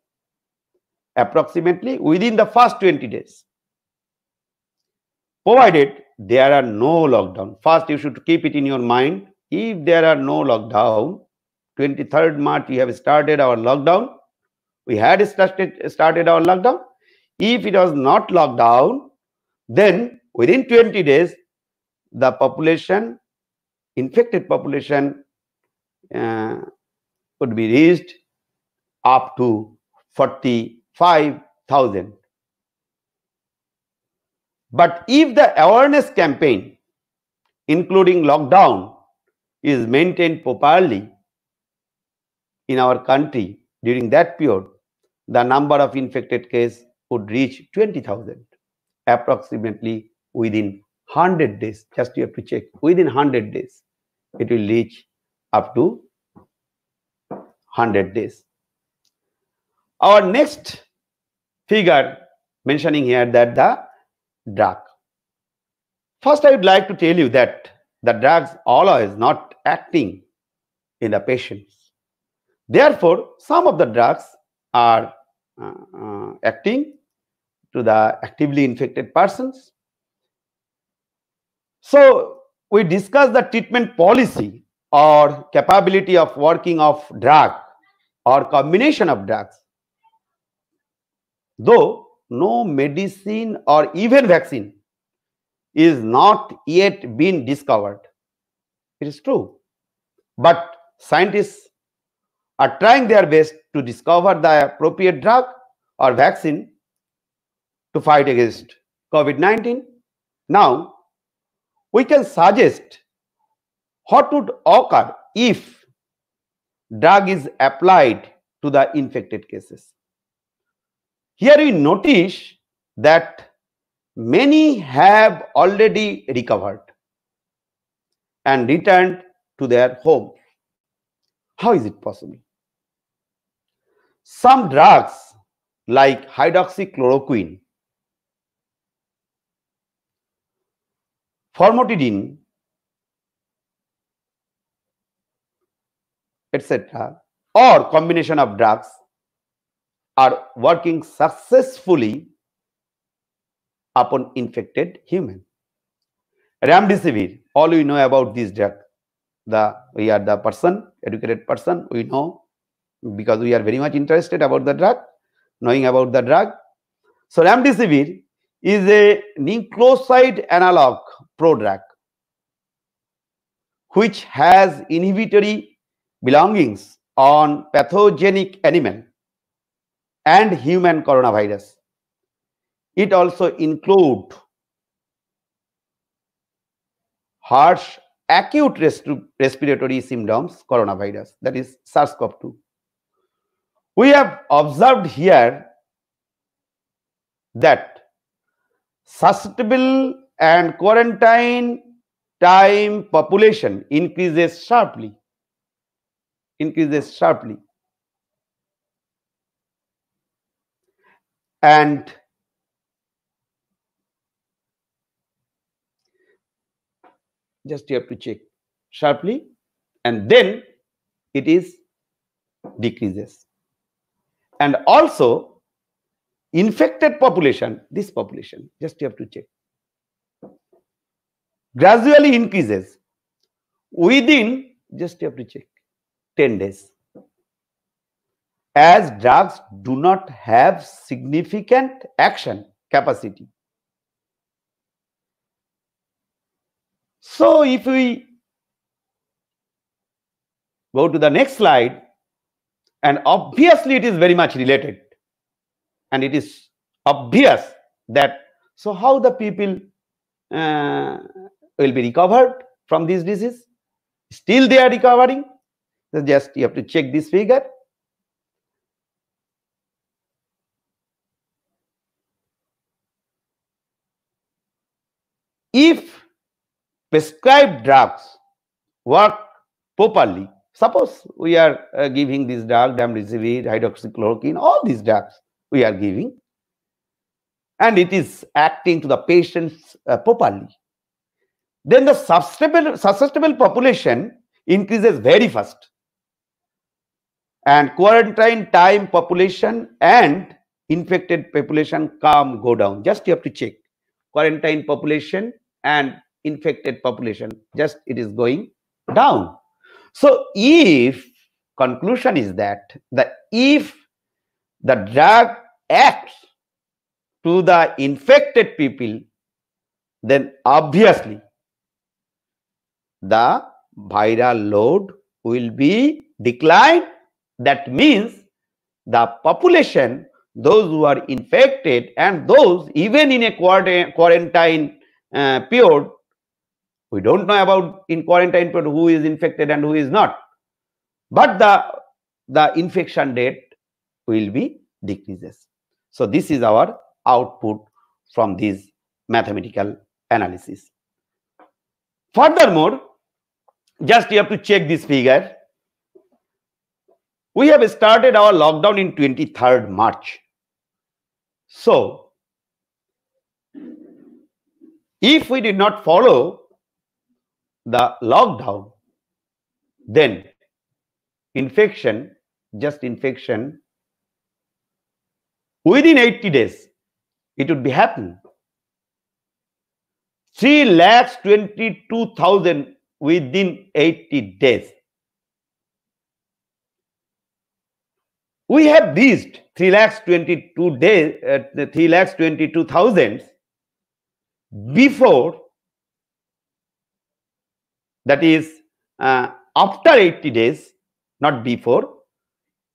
approximately within the first 20 days. Provided there are no lockdown. First, you should keep it in your mind. If there are no lockdown, 23rd March, we have started our lockdown. We had started, started our lockdown. If it was not lockdown, then within 20 days, the population, infected population uh, would be reached up to 45,000. But if the awareness campaign, including lockdown, is maintained properly in our country during that period, the number of infected cases would reach 20,000 approximately within 100 days. Just you have to check within 100 days, it will reach up to 100 days. Our next figure mentioning here that the drug. First, I would like to tell you that the drugs always not acting in the patients. Therefore, some of the drugs are uh, uh, acting to the actively infected persons. So, we discuss the treatment policy or capability of working of drug or combination of drugs. Though no medicine or even vaccine is not yet been discovered. It is true. But scientists are trying their best to discover the appropriate drug or vaccine to fight against COVID-19. Now, we can suggest what would occur if drug is applied to the infected cases. Here we notice that many have already recovered and returned to their home. How is it possible? Some drugs like hydroxychloroquine, famotidine, etc., or combination of drugs are working successfully upon infected human. Remdesivir, all we know about this drug. The we are the person, educated person, we know because we are very much interested about the drug, knowing about the drug. So remdesivir is a nucleoside analog prodrug which has inhibitory belongings on pathogenic animal and human coronavirus. It also include harsh acute respiratory symptoms coronavirus that is SARS-CoV-2. We have observed here that susceptible and quarantine time population increases sharply increases sharply and just you have to check sharply and then it is decreases. And also infected population this population just you have to check gradually increases within just you have to check 10 days as drugs do not have significant action capacity. So if we go to the next slide, and obviously it is very much related, and it is obvious that so how the people uh, will be recovered from this disease? Still they are recovering. So just you have to check this figure if prescribed drugs work properly, suppose we are uh, giving this drug, remdesivir, hydroxychloroquine, all these drugs we are giving, and it is acting to the patients uh, properly, then the susceptible, susceptible population increases very fast. And quarantine time population and infected population come go down. Just you have to check. Quarantine population and infected population just it is going down. So if conclusion is that the if the drug acts to the infected people then obviously the viral load will be declined. That means the population, those who are infected and those even in a quarantine uh, period, we don't know about in quarantine period who is infected and who is not. But the, the infection rate will be decreases. So this is our output from this mathematical analysis. Furthermore, just you have to check this figure. We have started our lockdown in 23rd March. So, if we did not follow the lockdown, then infection, just infection, within 80 days, it would be happening. 3 lakhs 22,000 within 80 days. We have reached 3 lakhs 22 days, uh, 3 lakhs 22,000 before, that is uh, after 80 days, not before.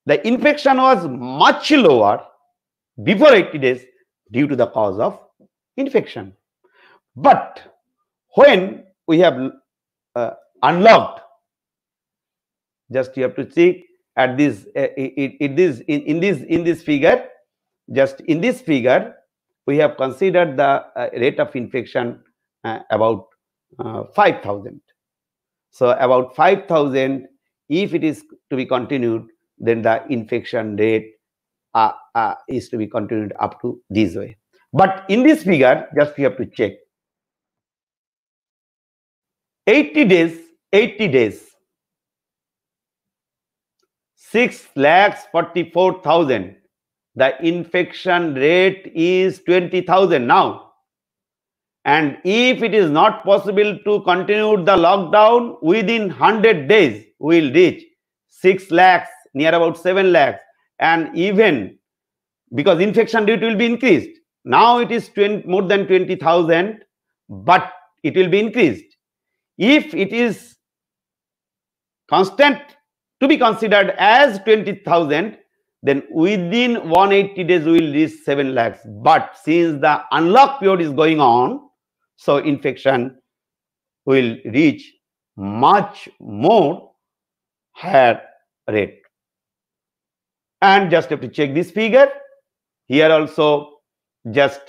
The infection was much lower before 80 days due to the cause of infection. But when we have uh, unlocked, just you have to see at this uh, in, in this in, in this in this figure, just in this figure, we have considered the uh, rate of infection uh, about uh, 5,000. So about 5,000, if it is to be continued, then the infection rate uh, uh, is to be continued up to this way. But in this figure, just you have to check 80 days, 80 days, 6 lakhs 44,000. The infection rate is 20,000 now. And if it is not possible to continue the lockdown within 100 days, we will reach 6 lakhs, near about 7 lakhs. And even because infection rate will be increased. Now it is 20, more than 20,000, but it will be increased. If it is constant to be considered as 20,000, then within 180 days we will reach 7 lakhs. But since the unlock period is going on, so infection will reach much more higher rate. And just have to check this figure. Here also just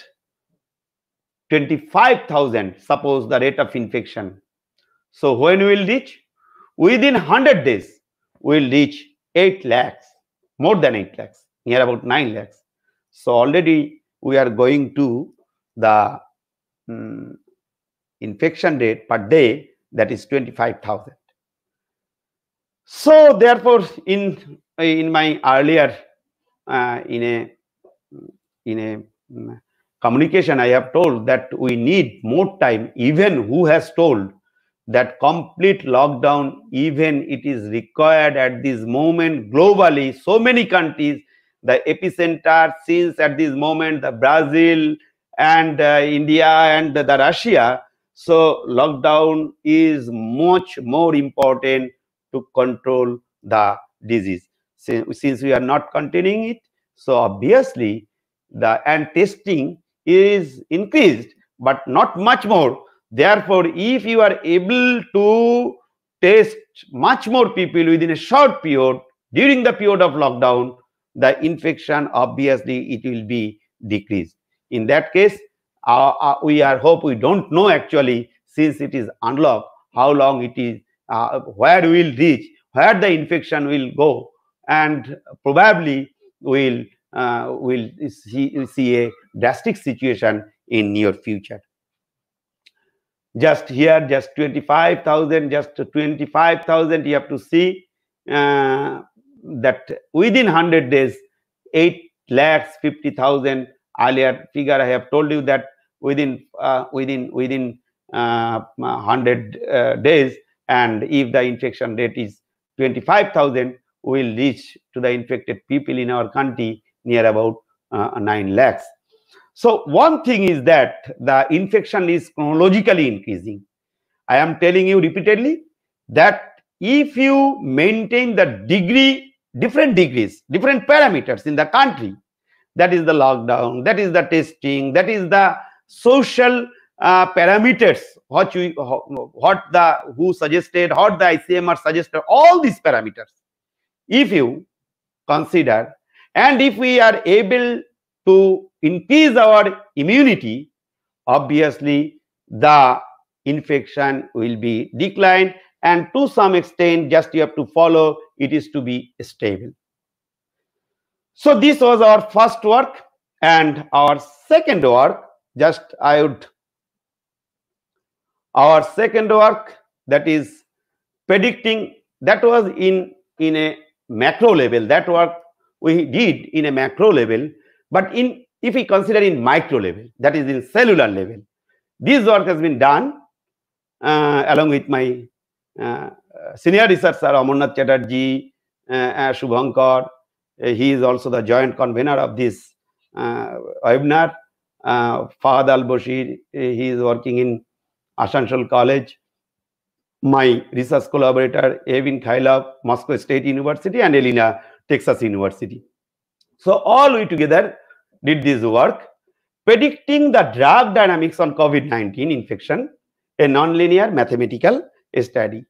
25,000, suppose the rate of infection. So when we will reach? Within 100 days, we will reach 8 lakhs, more than 8 lakhs, near about 9 lakhs. So already we are going to the um, infection rate per day that is 25,000. So therefore, in in my earlier uh, in a in a um, communication, I have told that we need more time. Even WHO has told that complete lockdown, even it is required at this moment globally, so many countries, the epicenter since at this moment, the Brazil and uh, India and the, the Russia. So lockdown is much more important to control the disease. Since, since we are not containing it, so obviously the and testing is increased, but not much more. Therefore, if you are able to test much more people within a short period during the period of lockdown, the infection obviously it will be decreased. In that case, uh, uh, we are hope we don't know actually since it is unlocked how long it is, uh, where we will reach, where the infection will go, and probably will uh, will see, see a drastic situation in near future. Just here, just 25,000, just 25,000, you have to see uh, that within 100 days, 8 lakhs 50,000 earlier figure I have told you that within uh, within within uh, 100 uh, days and if the infection rate is 25,000 we will reach to the infected people in our country near about uh, 9 lakhs. So one thing is that the infection is chronologically increasing. I am telling you repeatedly that if you maintain the degree different degrees, different parameters in the country. That is the lockdown, that is the testing, that is the social uh, parameters, what you, what the WHO suggested, what the ICMR suggested, all these parameters. If you consider, and if we are able to increase our immunity, obviously the infection will be declined and to some extent just you have to follow it is to be stable. So this was our first work and our second work just i would our second work that is predicting that was in in a macro level that work we did in a macro level but in if we consider in micro level that is in cellular level this work has been done uh, along with my uh, senior researcher Amarnath Chatterjee, uh, Shubhankar. he is also the joint convener of this uh, webinar. Uh, Fahad Al-Bashir, he is working in Asansol College. My research collaborator, Evgenii Khailov, Moscow State University and Elena, Texas University. So all we together did this work predicting the drug dynamics on COVID-19 infection a nonlinear mathematical study.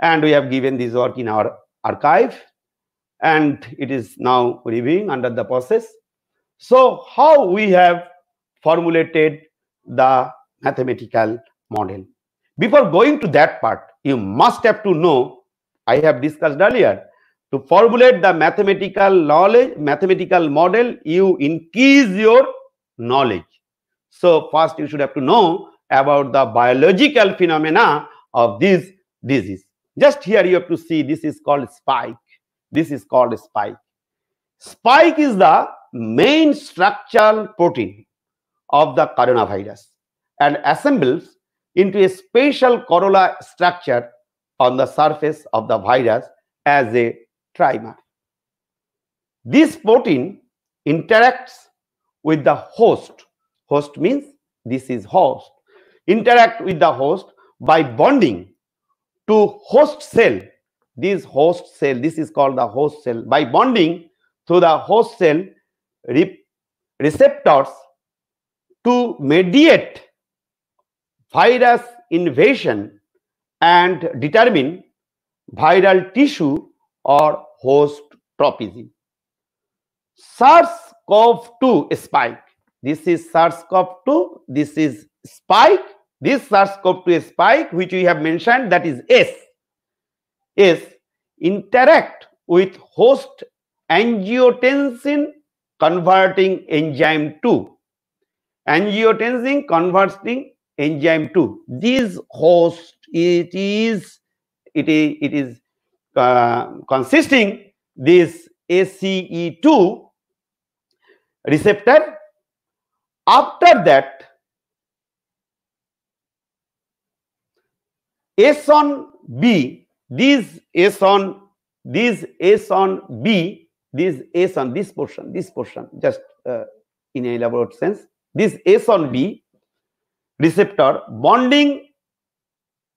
And we have given this work in our archive and it is now reviewing under the process. So how we have formulated the mathematical model. Before going to that part, you must have to know, I have discussed earlier, to formulate the mathematical knowledge, mathematical model, you increase your knowledge. So first you should have to know about the biological phenomena of this disease. Just here you have to see this is called spike. This is called spike. Spike is the main structural protein of the coronavirus and assembles into a special corolla structure on the surface of the virus as a trimer. This protein interacts with the host. Host means this is host interact with the host by bonding to host cell. This host cell, this is called the host cell. By bonding to the host cell re receptors to mediate virus invasion and determine viral tissue or host tropism. SARS-CoV-2 spike. This is SARS-CoV-2. This is spike, this SARS-CoV-2 spike, which we have mentioned, that is S, S interact with host angiotensin converting enzyme 2. Angiotensin converting enzyme 2. This host, it is, it is, it is uh, consisting this ACE2 receptor. After that, S on B, these S on these S1B, this S on this portion, this portion, just uh, in a elaborate sense, this S1B receptor bonding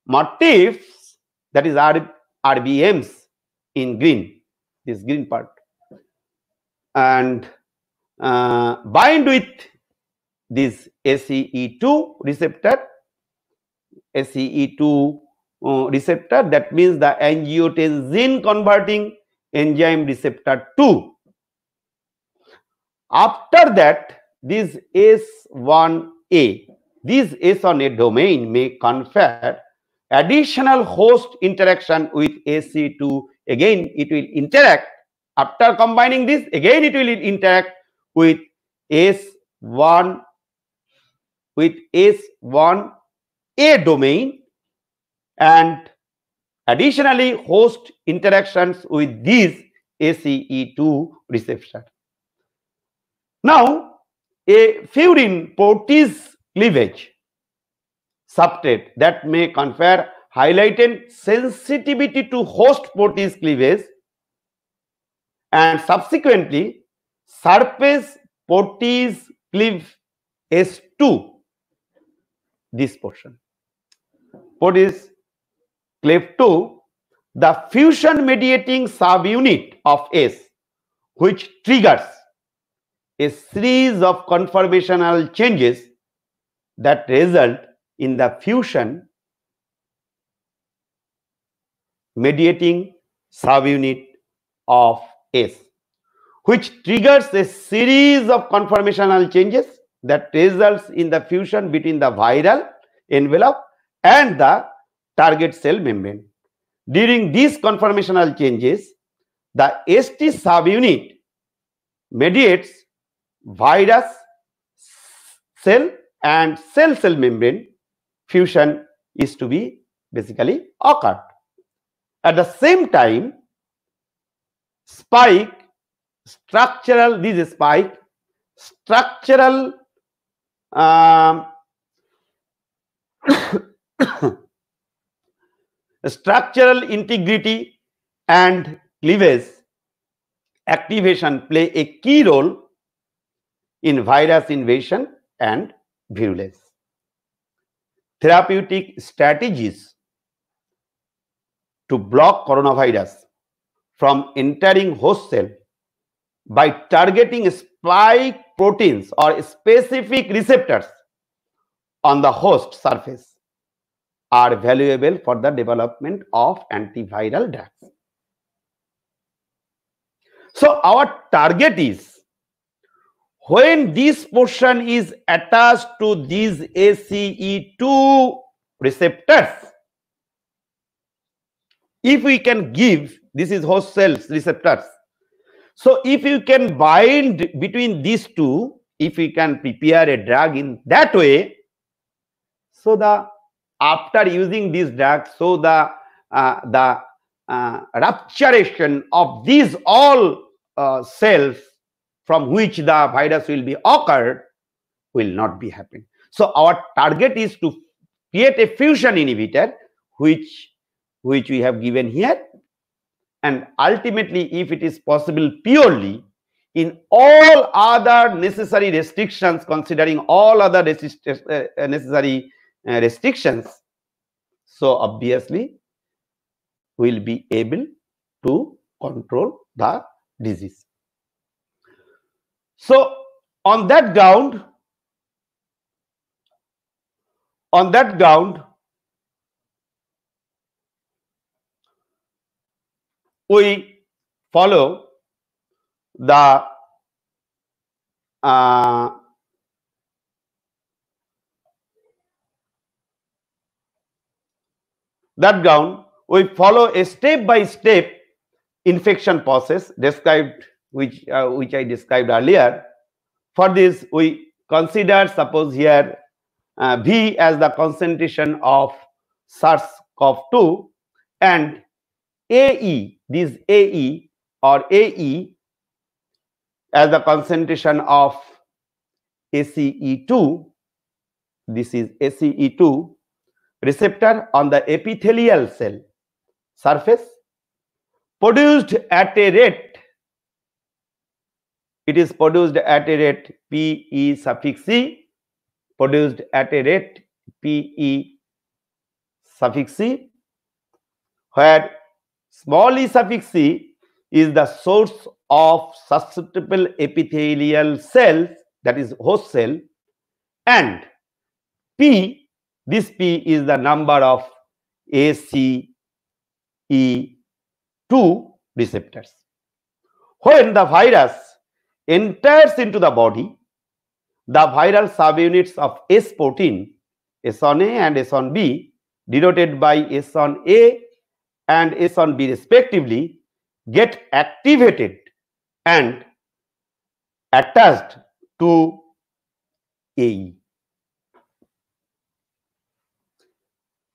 motifs that is R, RBMs in green, this green part, and uh, bind with this ACE2 receptor, ACE2 uh, receptor that means the angiotensin converting enzyme receptor 2 after that this s1a this s1a domain may confer additional host interaction with ACE2 again it will interact. After combining this again it will interact with s1 with s1a domain and additionally host interactions with these ACE2 receptor. Now, a furin protease cleavage substrate that may confer highlighted sensitivity to host protease cleavage and subsequently surface protease cleave S2 this portion. Is cleft 2 the fusion mediating subunit of S, which triggers a series of conformational changes that result in the fusion mediating subunit of S, which triggers a series of conformational changes that results in the fusion between the viral envelope and the target cell membrane. During these conformational changes, the S2 subunit mediates virus cell and cell-cell membrane fusion is to be basically occurred. At the same time, spike structural, this spike structural um, structural integrity and cleavage activation play a key role in virus invasion and virulence. Therapeutic strategies to block coronavirus from entering host cell by targeting spike proteins or specific receptors on the host surface are valuable for the development of antiviral drugs. So our target is when this portion is attached to these ACE2 receptors, if we can give, this is host cells receptors. So if you can bind between these two, if we can prepare a drug in that way, so the after using this drug, so the uh, the uh, rupturation of these all uh, cells from which the virus will be occurred will not be happening. So our target is to create a fusion inhibitor which which we have given here and ultimately if it is possible purely in all other necessary restrictions considering all other resist uh, necessary uh, restrictions so obviously we'll be able to control the disease so on that ground on that ground we follow the uh, that ground we follow a step by step infection process described which uh, which i described earlier. For this we consider suppose here uh, v as the concentration of sars-cov-2 and ae this ae or ae as the concentration of ace2 this is ace2 receptor on the epithelial cell surface produced at a rate it is produced at a rate pe suffix c produced at a rate pe suffix c where small e suffix c is the source of susceptible epithelial cells that is host cell and p this P is the number of ACE2 receptors. When the virus enters into the body, the viral subunits of S protein, S1A and S1B, denoted by S1A and S1B respectively, get activated and attached to AE.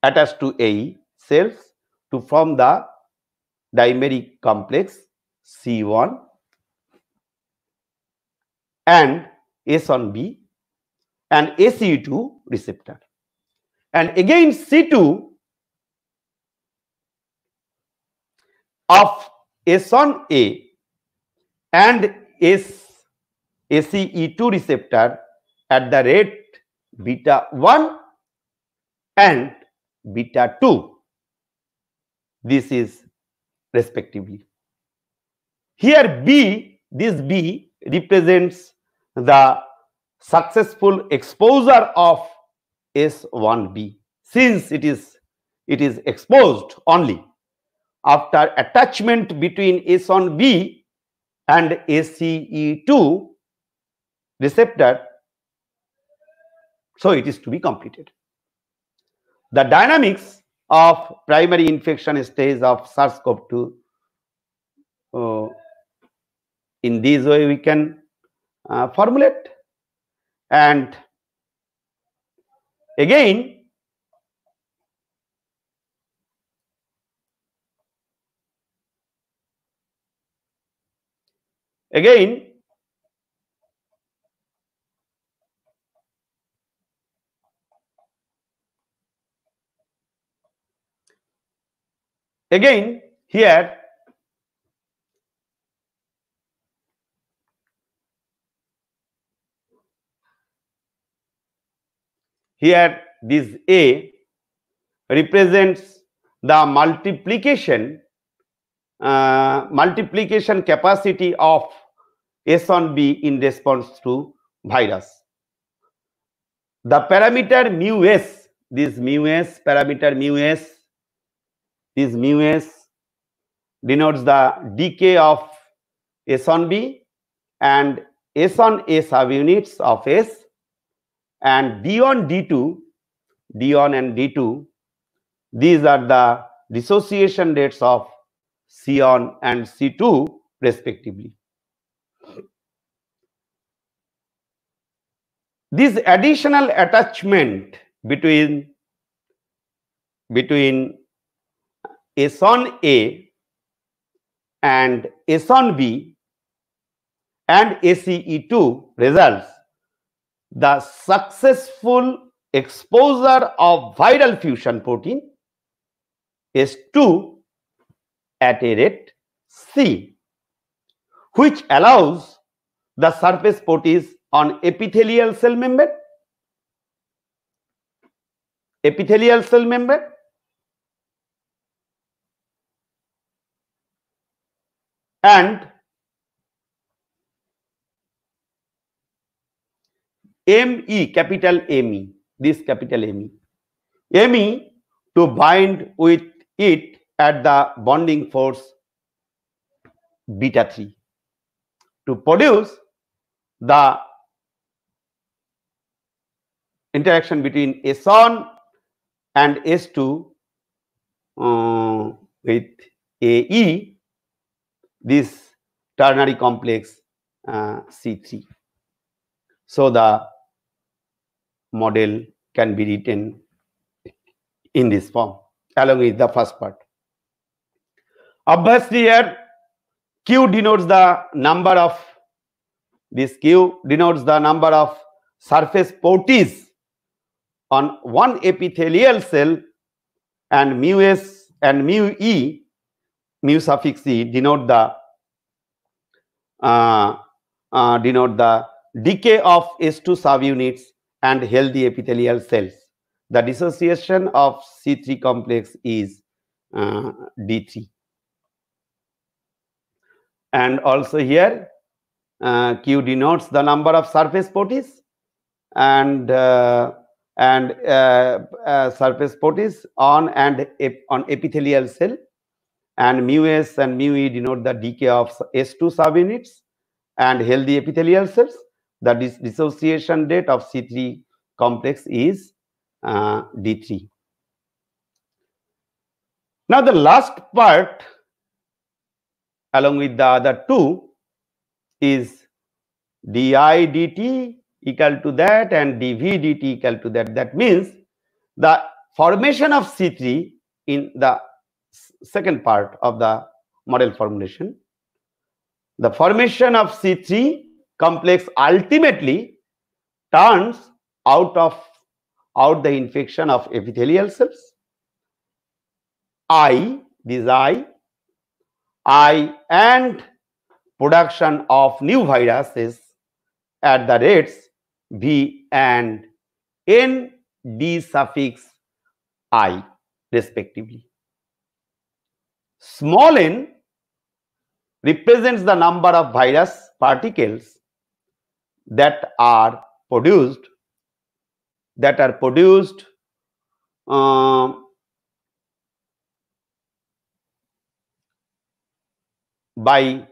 attached to AE cells to form the dimeric complex C1 and S1B and ACE2 receptor. And again C2 of S1A and S ACE2 receptor at the rate beta 1 and beta 2. This is respectively. Here B, this B represents the successful exposure of S1B since it is it is exposed only after attachment between S1B and ACE2 receptor so it is to be completed. The dynamics of primary infection stage of SARS-CoV-2 uh, in this way we can uh, formulate. And again again again here here this A represents the multiplication uh, multiplication capacity of S1B in response to virus. The parameter mu s, this mu s, parameter mu s, this mu s denotes the decay of S1B and S1A subunits of S and D1, D2, D1 and D2, these are the dissociation rates of C1 and C2 respectively. This additional attachment between between S1A and S1B and ACE2 results the successful exposure of viral fusion protein is 2 at a rate C, which allows the surface protease on epithelial cell membrane, epithelial cell membrane, and ME, capital ME, this capital ME. ME to bind with it at the bonding force beta 3 to produce the interaction between S1 and S2 uh, with AE, this ternary complex uh, C3. So the model can be written in this form along with the first part. Obviously here Q denotes the number of this Q denotes the number of surface protease on one epithelial cell and mu s and mu e mu suffix e denote the uh, uh, denote the decay of S2 subunits and healthy epithelial cells. The dissociation of C3 complex is uh, D3. And also here, uh, Q denotes the number of surface proteins and uh, and uh, uh, surface proteins on and ep on epithelial cell and mu s and mu e denote the decay of S2 subunits and healthy epithelial cells. The dis dissociation rate of C3 complex is uh, D3. Now the last part along with the other two is di dt equal to that and dv dt equal to that. That means the formation of C3 in the second part of the model formulation, the formation of C3 complex ultimately turns out of out the infection of epithelial cells. I, this I, I and production of new viruses at the rates V and N D suffix I respectively. Small n represents the number of virus particles that are produced that are produced uh, by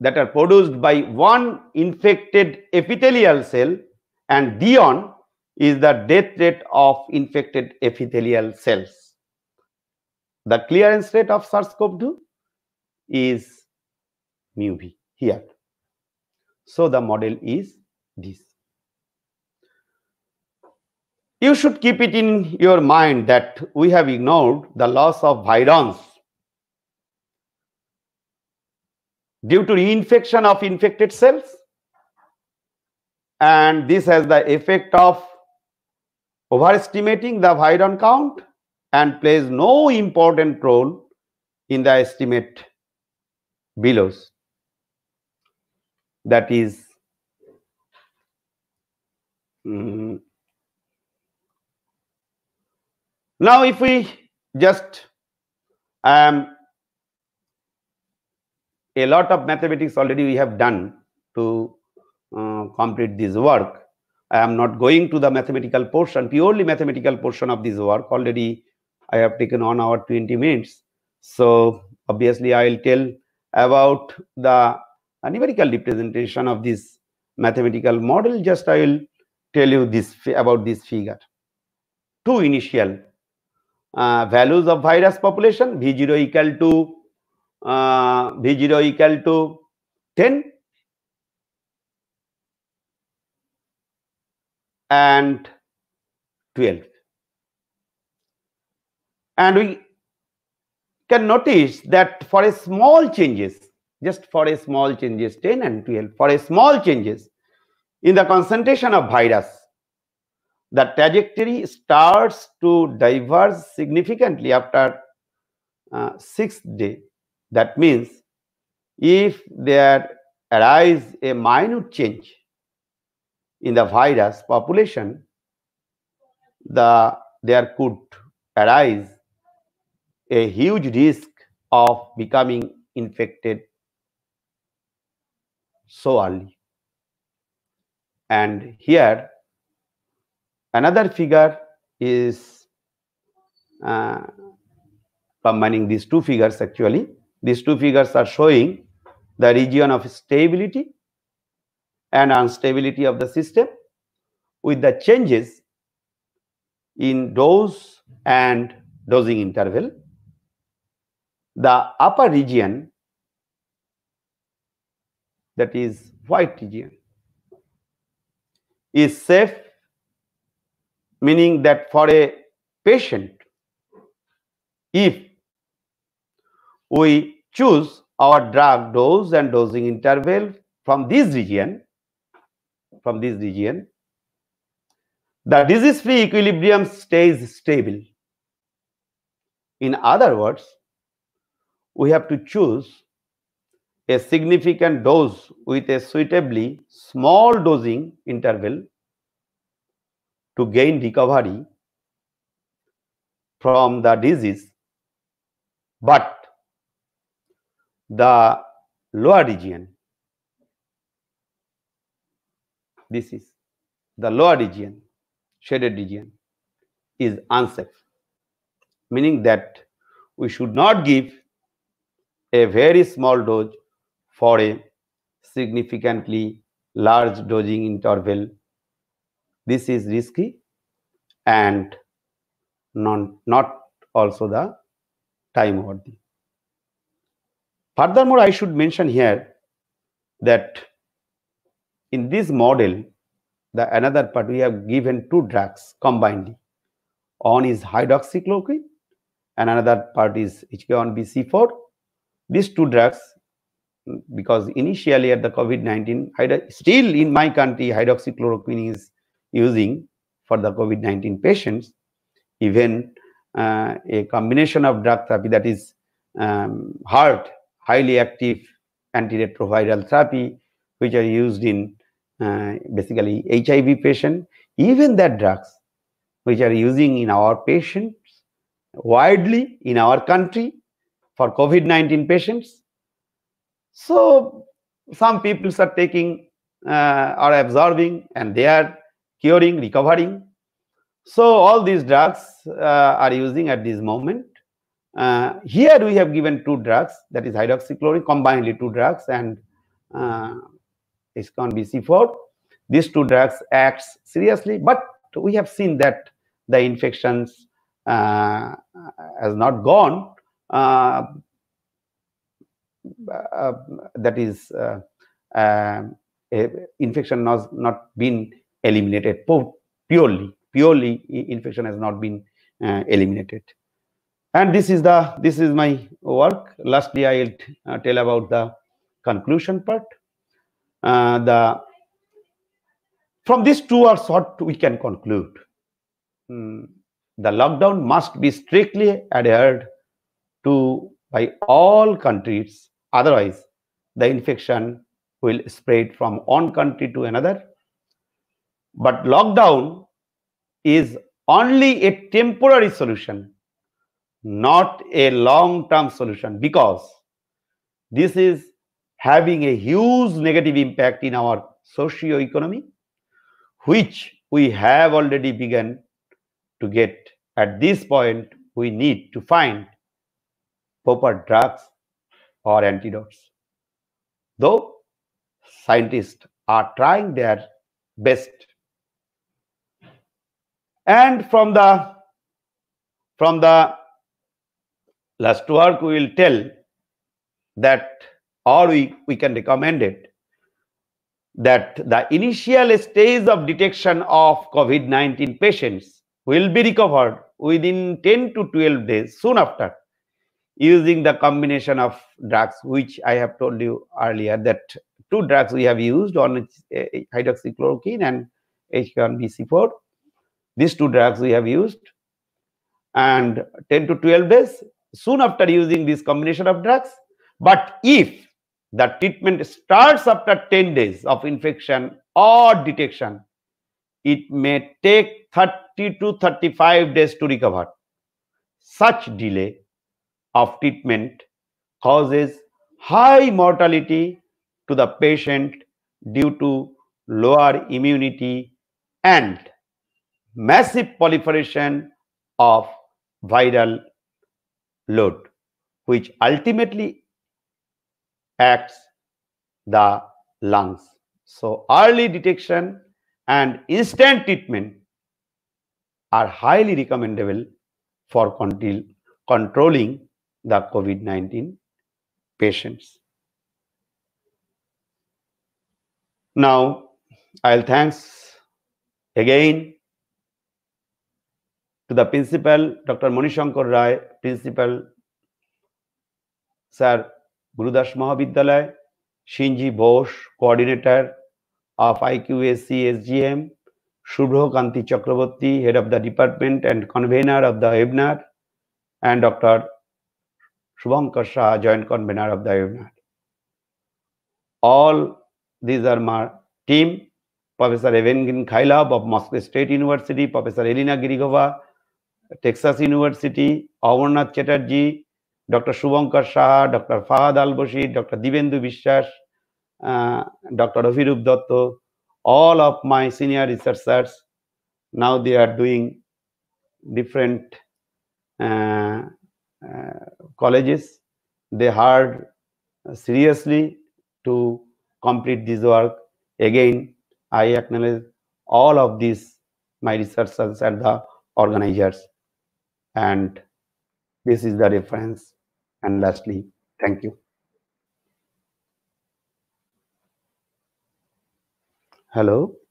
that are produced by one infected epithelial cell and d-on is the death rate of infected epithelial cells. The clearance rate of SARS-CoV-2 is mu v here. So the model is this. You should keep it in your mind that we have ignored the loss of virions due to reinfection of infected cells and this has the effect of overestimating the virion count and plays no important role in the estimate below that is mm, now if we just um, a lot of mathematics already we have done to uh, complete this work. I am not going to the mathematical portion purely mathematical portion of this work. Already i have taken on our 20 minutes. So obviously i will tell about the numerical representation of this mathematical model just i will tell you this about this figure. Two initial uh, values of virus population v0 equal to uh, v0 equal to 10 and 12 and we can notice that for a small changes just for a small changes 10 and 12 for a small changes in the concentration of virus the trajectory starts to diverge significantly after uh, sixth day. That means if there arise a minute change in the virus population the there could arise a huge risk of becoming infected so early. And here another figure is uh, combining these two figures actually. These two figures are showing the region of stability and instability of the system with the changes in dose and dosing interval. The upper region that is white region is safe meaning that for a patient if we choose our drug dose and dosing interval from this region from this region the disease free equilibrium stays stable. In other words we have to choose a significant dose with a suitably small dosing interval to gain recovery from the disease but the lower region this is the lower region shaded region is unsafe meaning that we should not give a very small dose for a significantly large dosing interval. This is risky and non, not also the time worthy. Furthermore, I should mention here that in this model, the another part we have given two drugs combinedly. One is hydroxychloroquine and another part is HK1BC4. These two drugs because initially at the COVID-19, still in my country, hydroxychloroquine is using for the COVID-19 patients, even uh, a combination of drug therapy that is um, hard, highly active antiretroviral therapy, which are used in uh, basically HIV patient, even that drugs which are using in our patients widely in our country for COVID-19 patients. So some people are taking uh, are absorbing and they are curing, recovering. So all these drugs uh, are using at this moment. Uh, here we have given two drugs, that is hydroxychloroquine, combinedly two drugs and uh, ISCON BC4. These two drugs acts seriously, but we have seen that the infections uh, has not gone. Uh, uh, that is, uh, um, infection has not been eliminated purely. Purely, infection has not been uh, eliminated. And this is the this is my work. Lastly, I will uh, tell about the conclusion part. the from these two are what we can conclude. Mm, the lockdown must be strictly adhered to by all countries. Otherwise, the infection will spread from one country to another. But lockdown is only a temporary solution, not a long-term solution because this is having a huge negative impact in our socio-economy, which we have already begun to get. At this point, we need to find proper drugs or antidotes. Though scientists are trying their best. And from the from the last work, we will tell that, or we, we can recommend it, that the initial stage of detection of COVID-19 patients will be recovered within 10 to 12 days soon after using the combination of drugs which i have told you earlier that two drugs we have used on eh, eh, hydroxychloroquine and H1BC4. These two drugs we have used. And 10 to 12 days, soon after using this combination of drugs. But if the treatment starts after 10 days of infection or detection, it may take 30 to 35 days to recover. Such delay of treatment causes high mortality to the patient due to lower immunity and massive proliferation of viral load, which ultimately acts the lungs. So early detection and instant treatment are highly recommendable for controlling the COVID-19 patients. Now, I'll thanks again to the principal, Dr. Manishankar Roy, principal, Sir Gurudas Mahavidyalaya, Shinjini Basu, coordinator of IQAC SGM, Suvra Kanti Chakraborty, head of the department and convener of the webinar, and Dr. Shubhankar Saha, joint convener of the webinar. All these are my team, Professor Evgenii Khailov of Moscow State University, Professor Elena Grigorieva, Texas University, Amarnath Chatterjee, Dr. Shubhankar Saha, Dr. Fahad Al-Basir, Dr. Dibyendu Biswas, uh, Dr. Abhirup Datta, all of my senior researchers, now they are doing different uh, Uh, colleges. They hard seriously to complete this work. Again, I acknowledge all of these, my researchers and the organizers. And this is the reference. And lastly, thank you. Hello.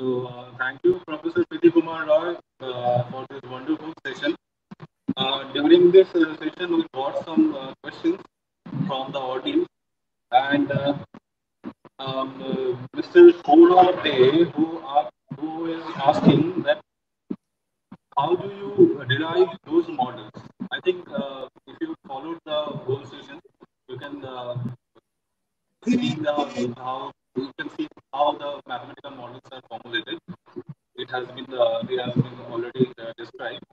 So uh, thank you, Professor Priti Kumar Roy, uh, for this wonderful session. Uh, during this uh, session, we got some uh, questions from the audience, and uh, um, Mr. Korate, who are, who is asking that how do you derive those models? I think if you followed the whole session, you can see the how you can see how the mathematical models are formulated. It has been uh, it has been already uh, described.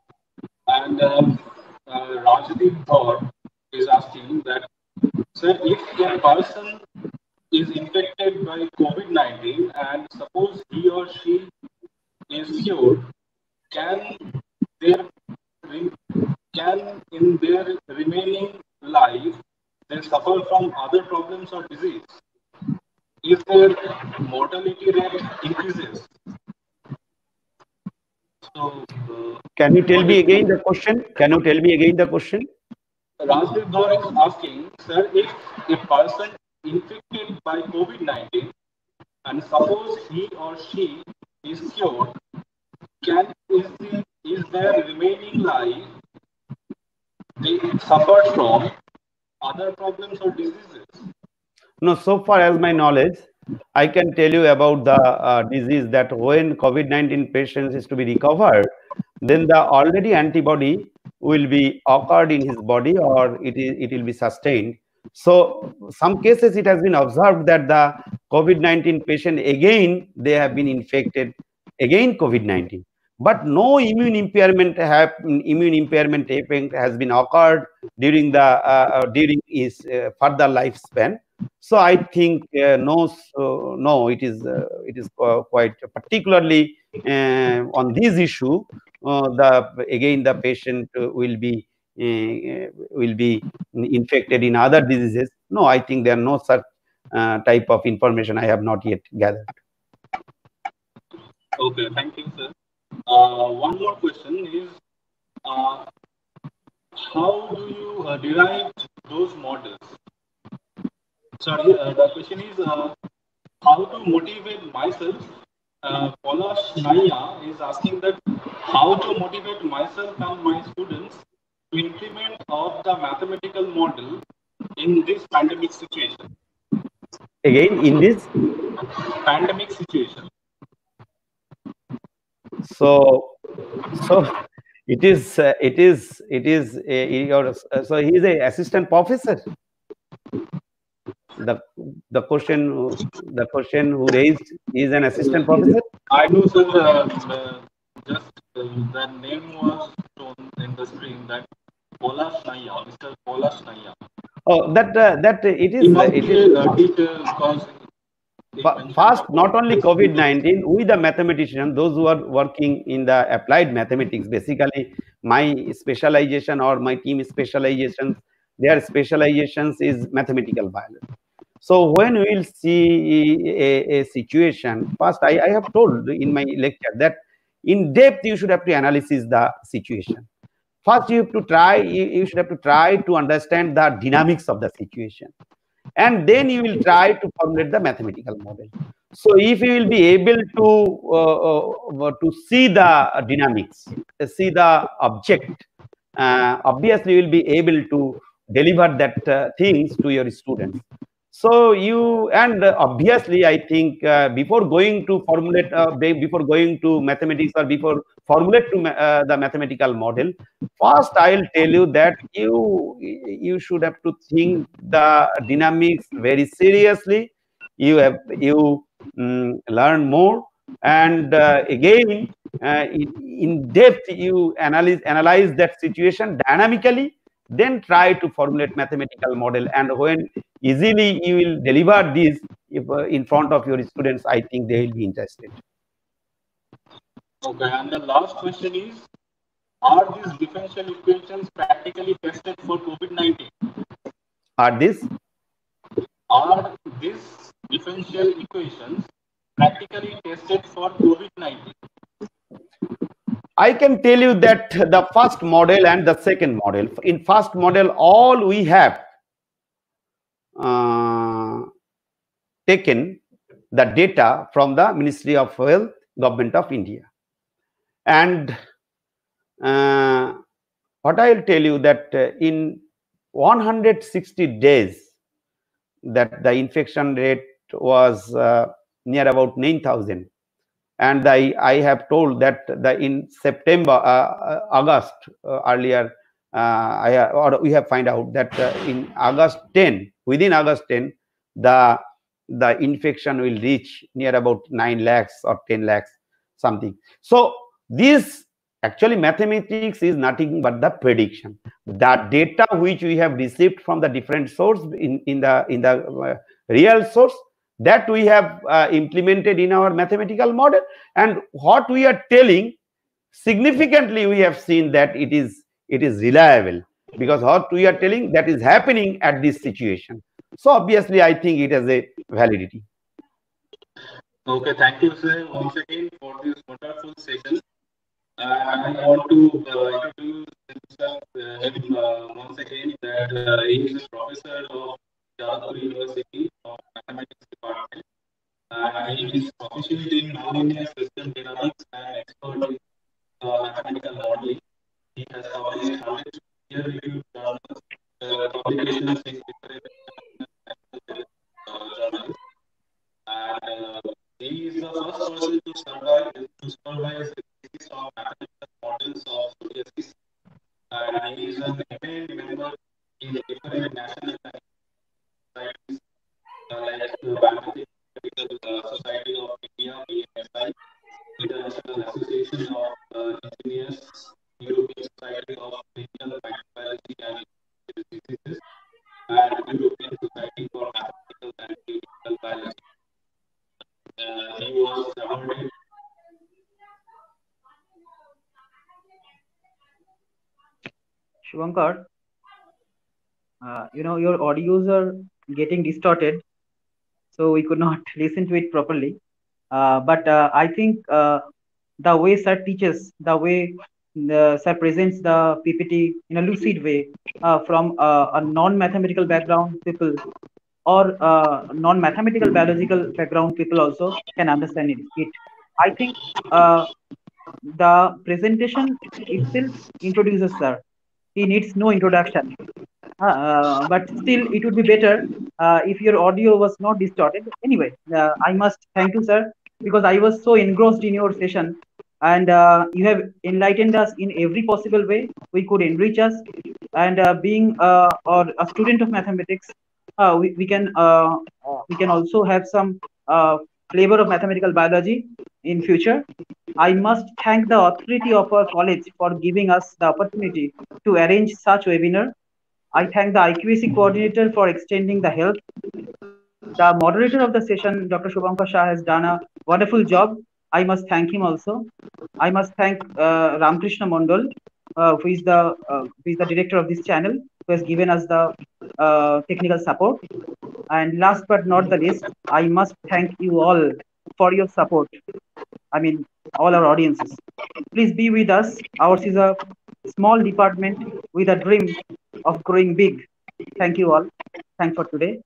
And um, uh, Rajdeep Dhor is asking that, sir, if a person is infected by COVID-19 and suppose he or she is cured, can their can in their remaining life they suffer from other problems or disease? If their mortality rate increases. So, uh, Can you tell me again the question? Can you tell me again the question? Rajdeep Gaur is asking, sir, if a person infected by COVID-19 and suppose he or she is cured, can is, the, is their remaining life they suffered from other problems or diseases? No, so far as my knowledge, I can tell you about the uh, disease that when COVID-19 patients is to be recovered, then the already antibody will be occurred in his body or it is it will be sustained. So some cases it has been observed that the COVID-19 patient again they have been infected again COVID-19, but no immune impairment have immune impairment effect has been occurred during the uh, uh, during his uh, further lifespan so i think uh, no so, no it is uh, it is quite particularly uh, on this issue uh, the again the patient will be uh, will be infected in other diseases no i think there are no such type of information i have not yet gathered Okay, thank you, sir. One more question is, how do you uh, derive those models? Sorry, uh, the question is, uh, how to motivate myself? Uh, Polash Naya is asking that how to motivate myself and my students to implement of the mathematical model in this pandemic situation. again in this Pandemic situation. so so it is uh, it is it is a, uh, so he is a assistant professor the the question who- the question who raised is an assistant professor I know, sir. Uh, uh, just uh, the name was shown in the screen that Polash Naya, Mr. Polash Naya. oh that uh, that it is it be is a teacher because he Fa- mentioned First, not only COVID 19, we the mathematicians, those who are working in the applied mathematics, basically my specialization or my team specialization, their specializations is mathematical biology. So when we will see a, a situation, first I, I have told in my lecture that in depth you should have to analyze the situation. First, you have to try, you, should have to try to understand the dynamics of the situation. And then you will try to formulate the mathematical model. So if you will be able to uh, uh, to see the dynamics uh, see the object uh, obviously you will be able to deliver that uh, things to your students so you and uh, obviously i think uh, before going to formulate uh, before going to mathematics or before formulate to uh, the mathematical model first i'll tell you that you you should have to think the dynamics very seriously. You have you mm, learn more. And uh, again uh, in, in depth you analyze analyze that situation dynamically then try to formulate mathematical model and when easily you will deliver this if, uh, in front of your students i think they will be interested Okay, and the last question is, are these differential equations practically tested for COVID-19? are this Are these differential equations practically tested for COVID-19? I can tell you that the first model and the second model. In first model, all we have uh, taken the data from the Ministry of Health, Government of India. And uh, what I'll tell you that uh, in 160 days, that the infection rate was uh, near about 9,000 and I, I have told that the in September, uh, uh, August uh, earlier, uh, I or we have find out that uh, in August 10, within August 10, the the infection will reach near about 9 lakhs or 10 lakhs. something. So this actually mathematics is nothing but the prediction. That data which we have received from the different source in, in the in the uh, real source that we have uh, implemented in our mathematical model. And what we are telling significantly we have seen that it is it is reliable. Because what we are telling that is happening at this situation. So obviously i think it has a validity. Okay thank you sir once again for this wonderful session. Uh, i want to uh, introduce himself, uh, uh, once again that uh, he is a professor of Jadavpur University of Mathematics Department. And he is proficient in nonlinear system dynamics and expert in uh, mathematical modeling. He has published hundreds of peer-reviewed journals, uh, publications in different uh, journals. And uh, he is the first person to survive to supervise the thesis of mathematical models of psoriasis. And he is an eminent member in different national societies like the uh, Society of India, BMSI, International Association of Engineers, European Society of Clinical Microbiology and Diseases, and European Society for Mathematical and Clinical Biology. He was awarded Shubhankar, uh, you know, your audios are getting distorted, so we could not listen to it properly. Uh, but uh, I think uh, the way Sir teaches, the way the Sir presents the PPT in a lucid way uh, from uh, a non-mathematical background people or uh, non-mathematical biological background people also can understand it. it. I think the presentation itself introduces Sir. He needs no introduction. Uh, but still, it would be better uh, if your audio was not distorted. Anyway, uh, I must thank you, sir, because I was so engrossed in your session, and uh, you have enlightened us in every possible way. We could enrich us, and uh, being uh, or a student of mathematics, we, we can we can also have some flavor of mathematical biology in future. I must thank the authority of our college for giving us the opportunity to arrange such webinar I thank the IQAC coordinator for extending the help. The moderator of the session, Dr. Shubhankar Saha, has done a wonderful job. I must thank him also. I must thank uh, Ramkrishna Mondol, uh, who is the uh, who is the director of this channel, who has given us the uh, technical support. And last but not the least, I must thank you all for your support. I mean, all our audiences. Please be with us. Ours is a small department with a dream of growing big. Thank you all. Thanks for today.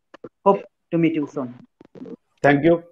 Hope to meet you soon. Thank you.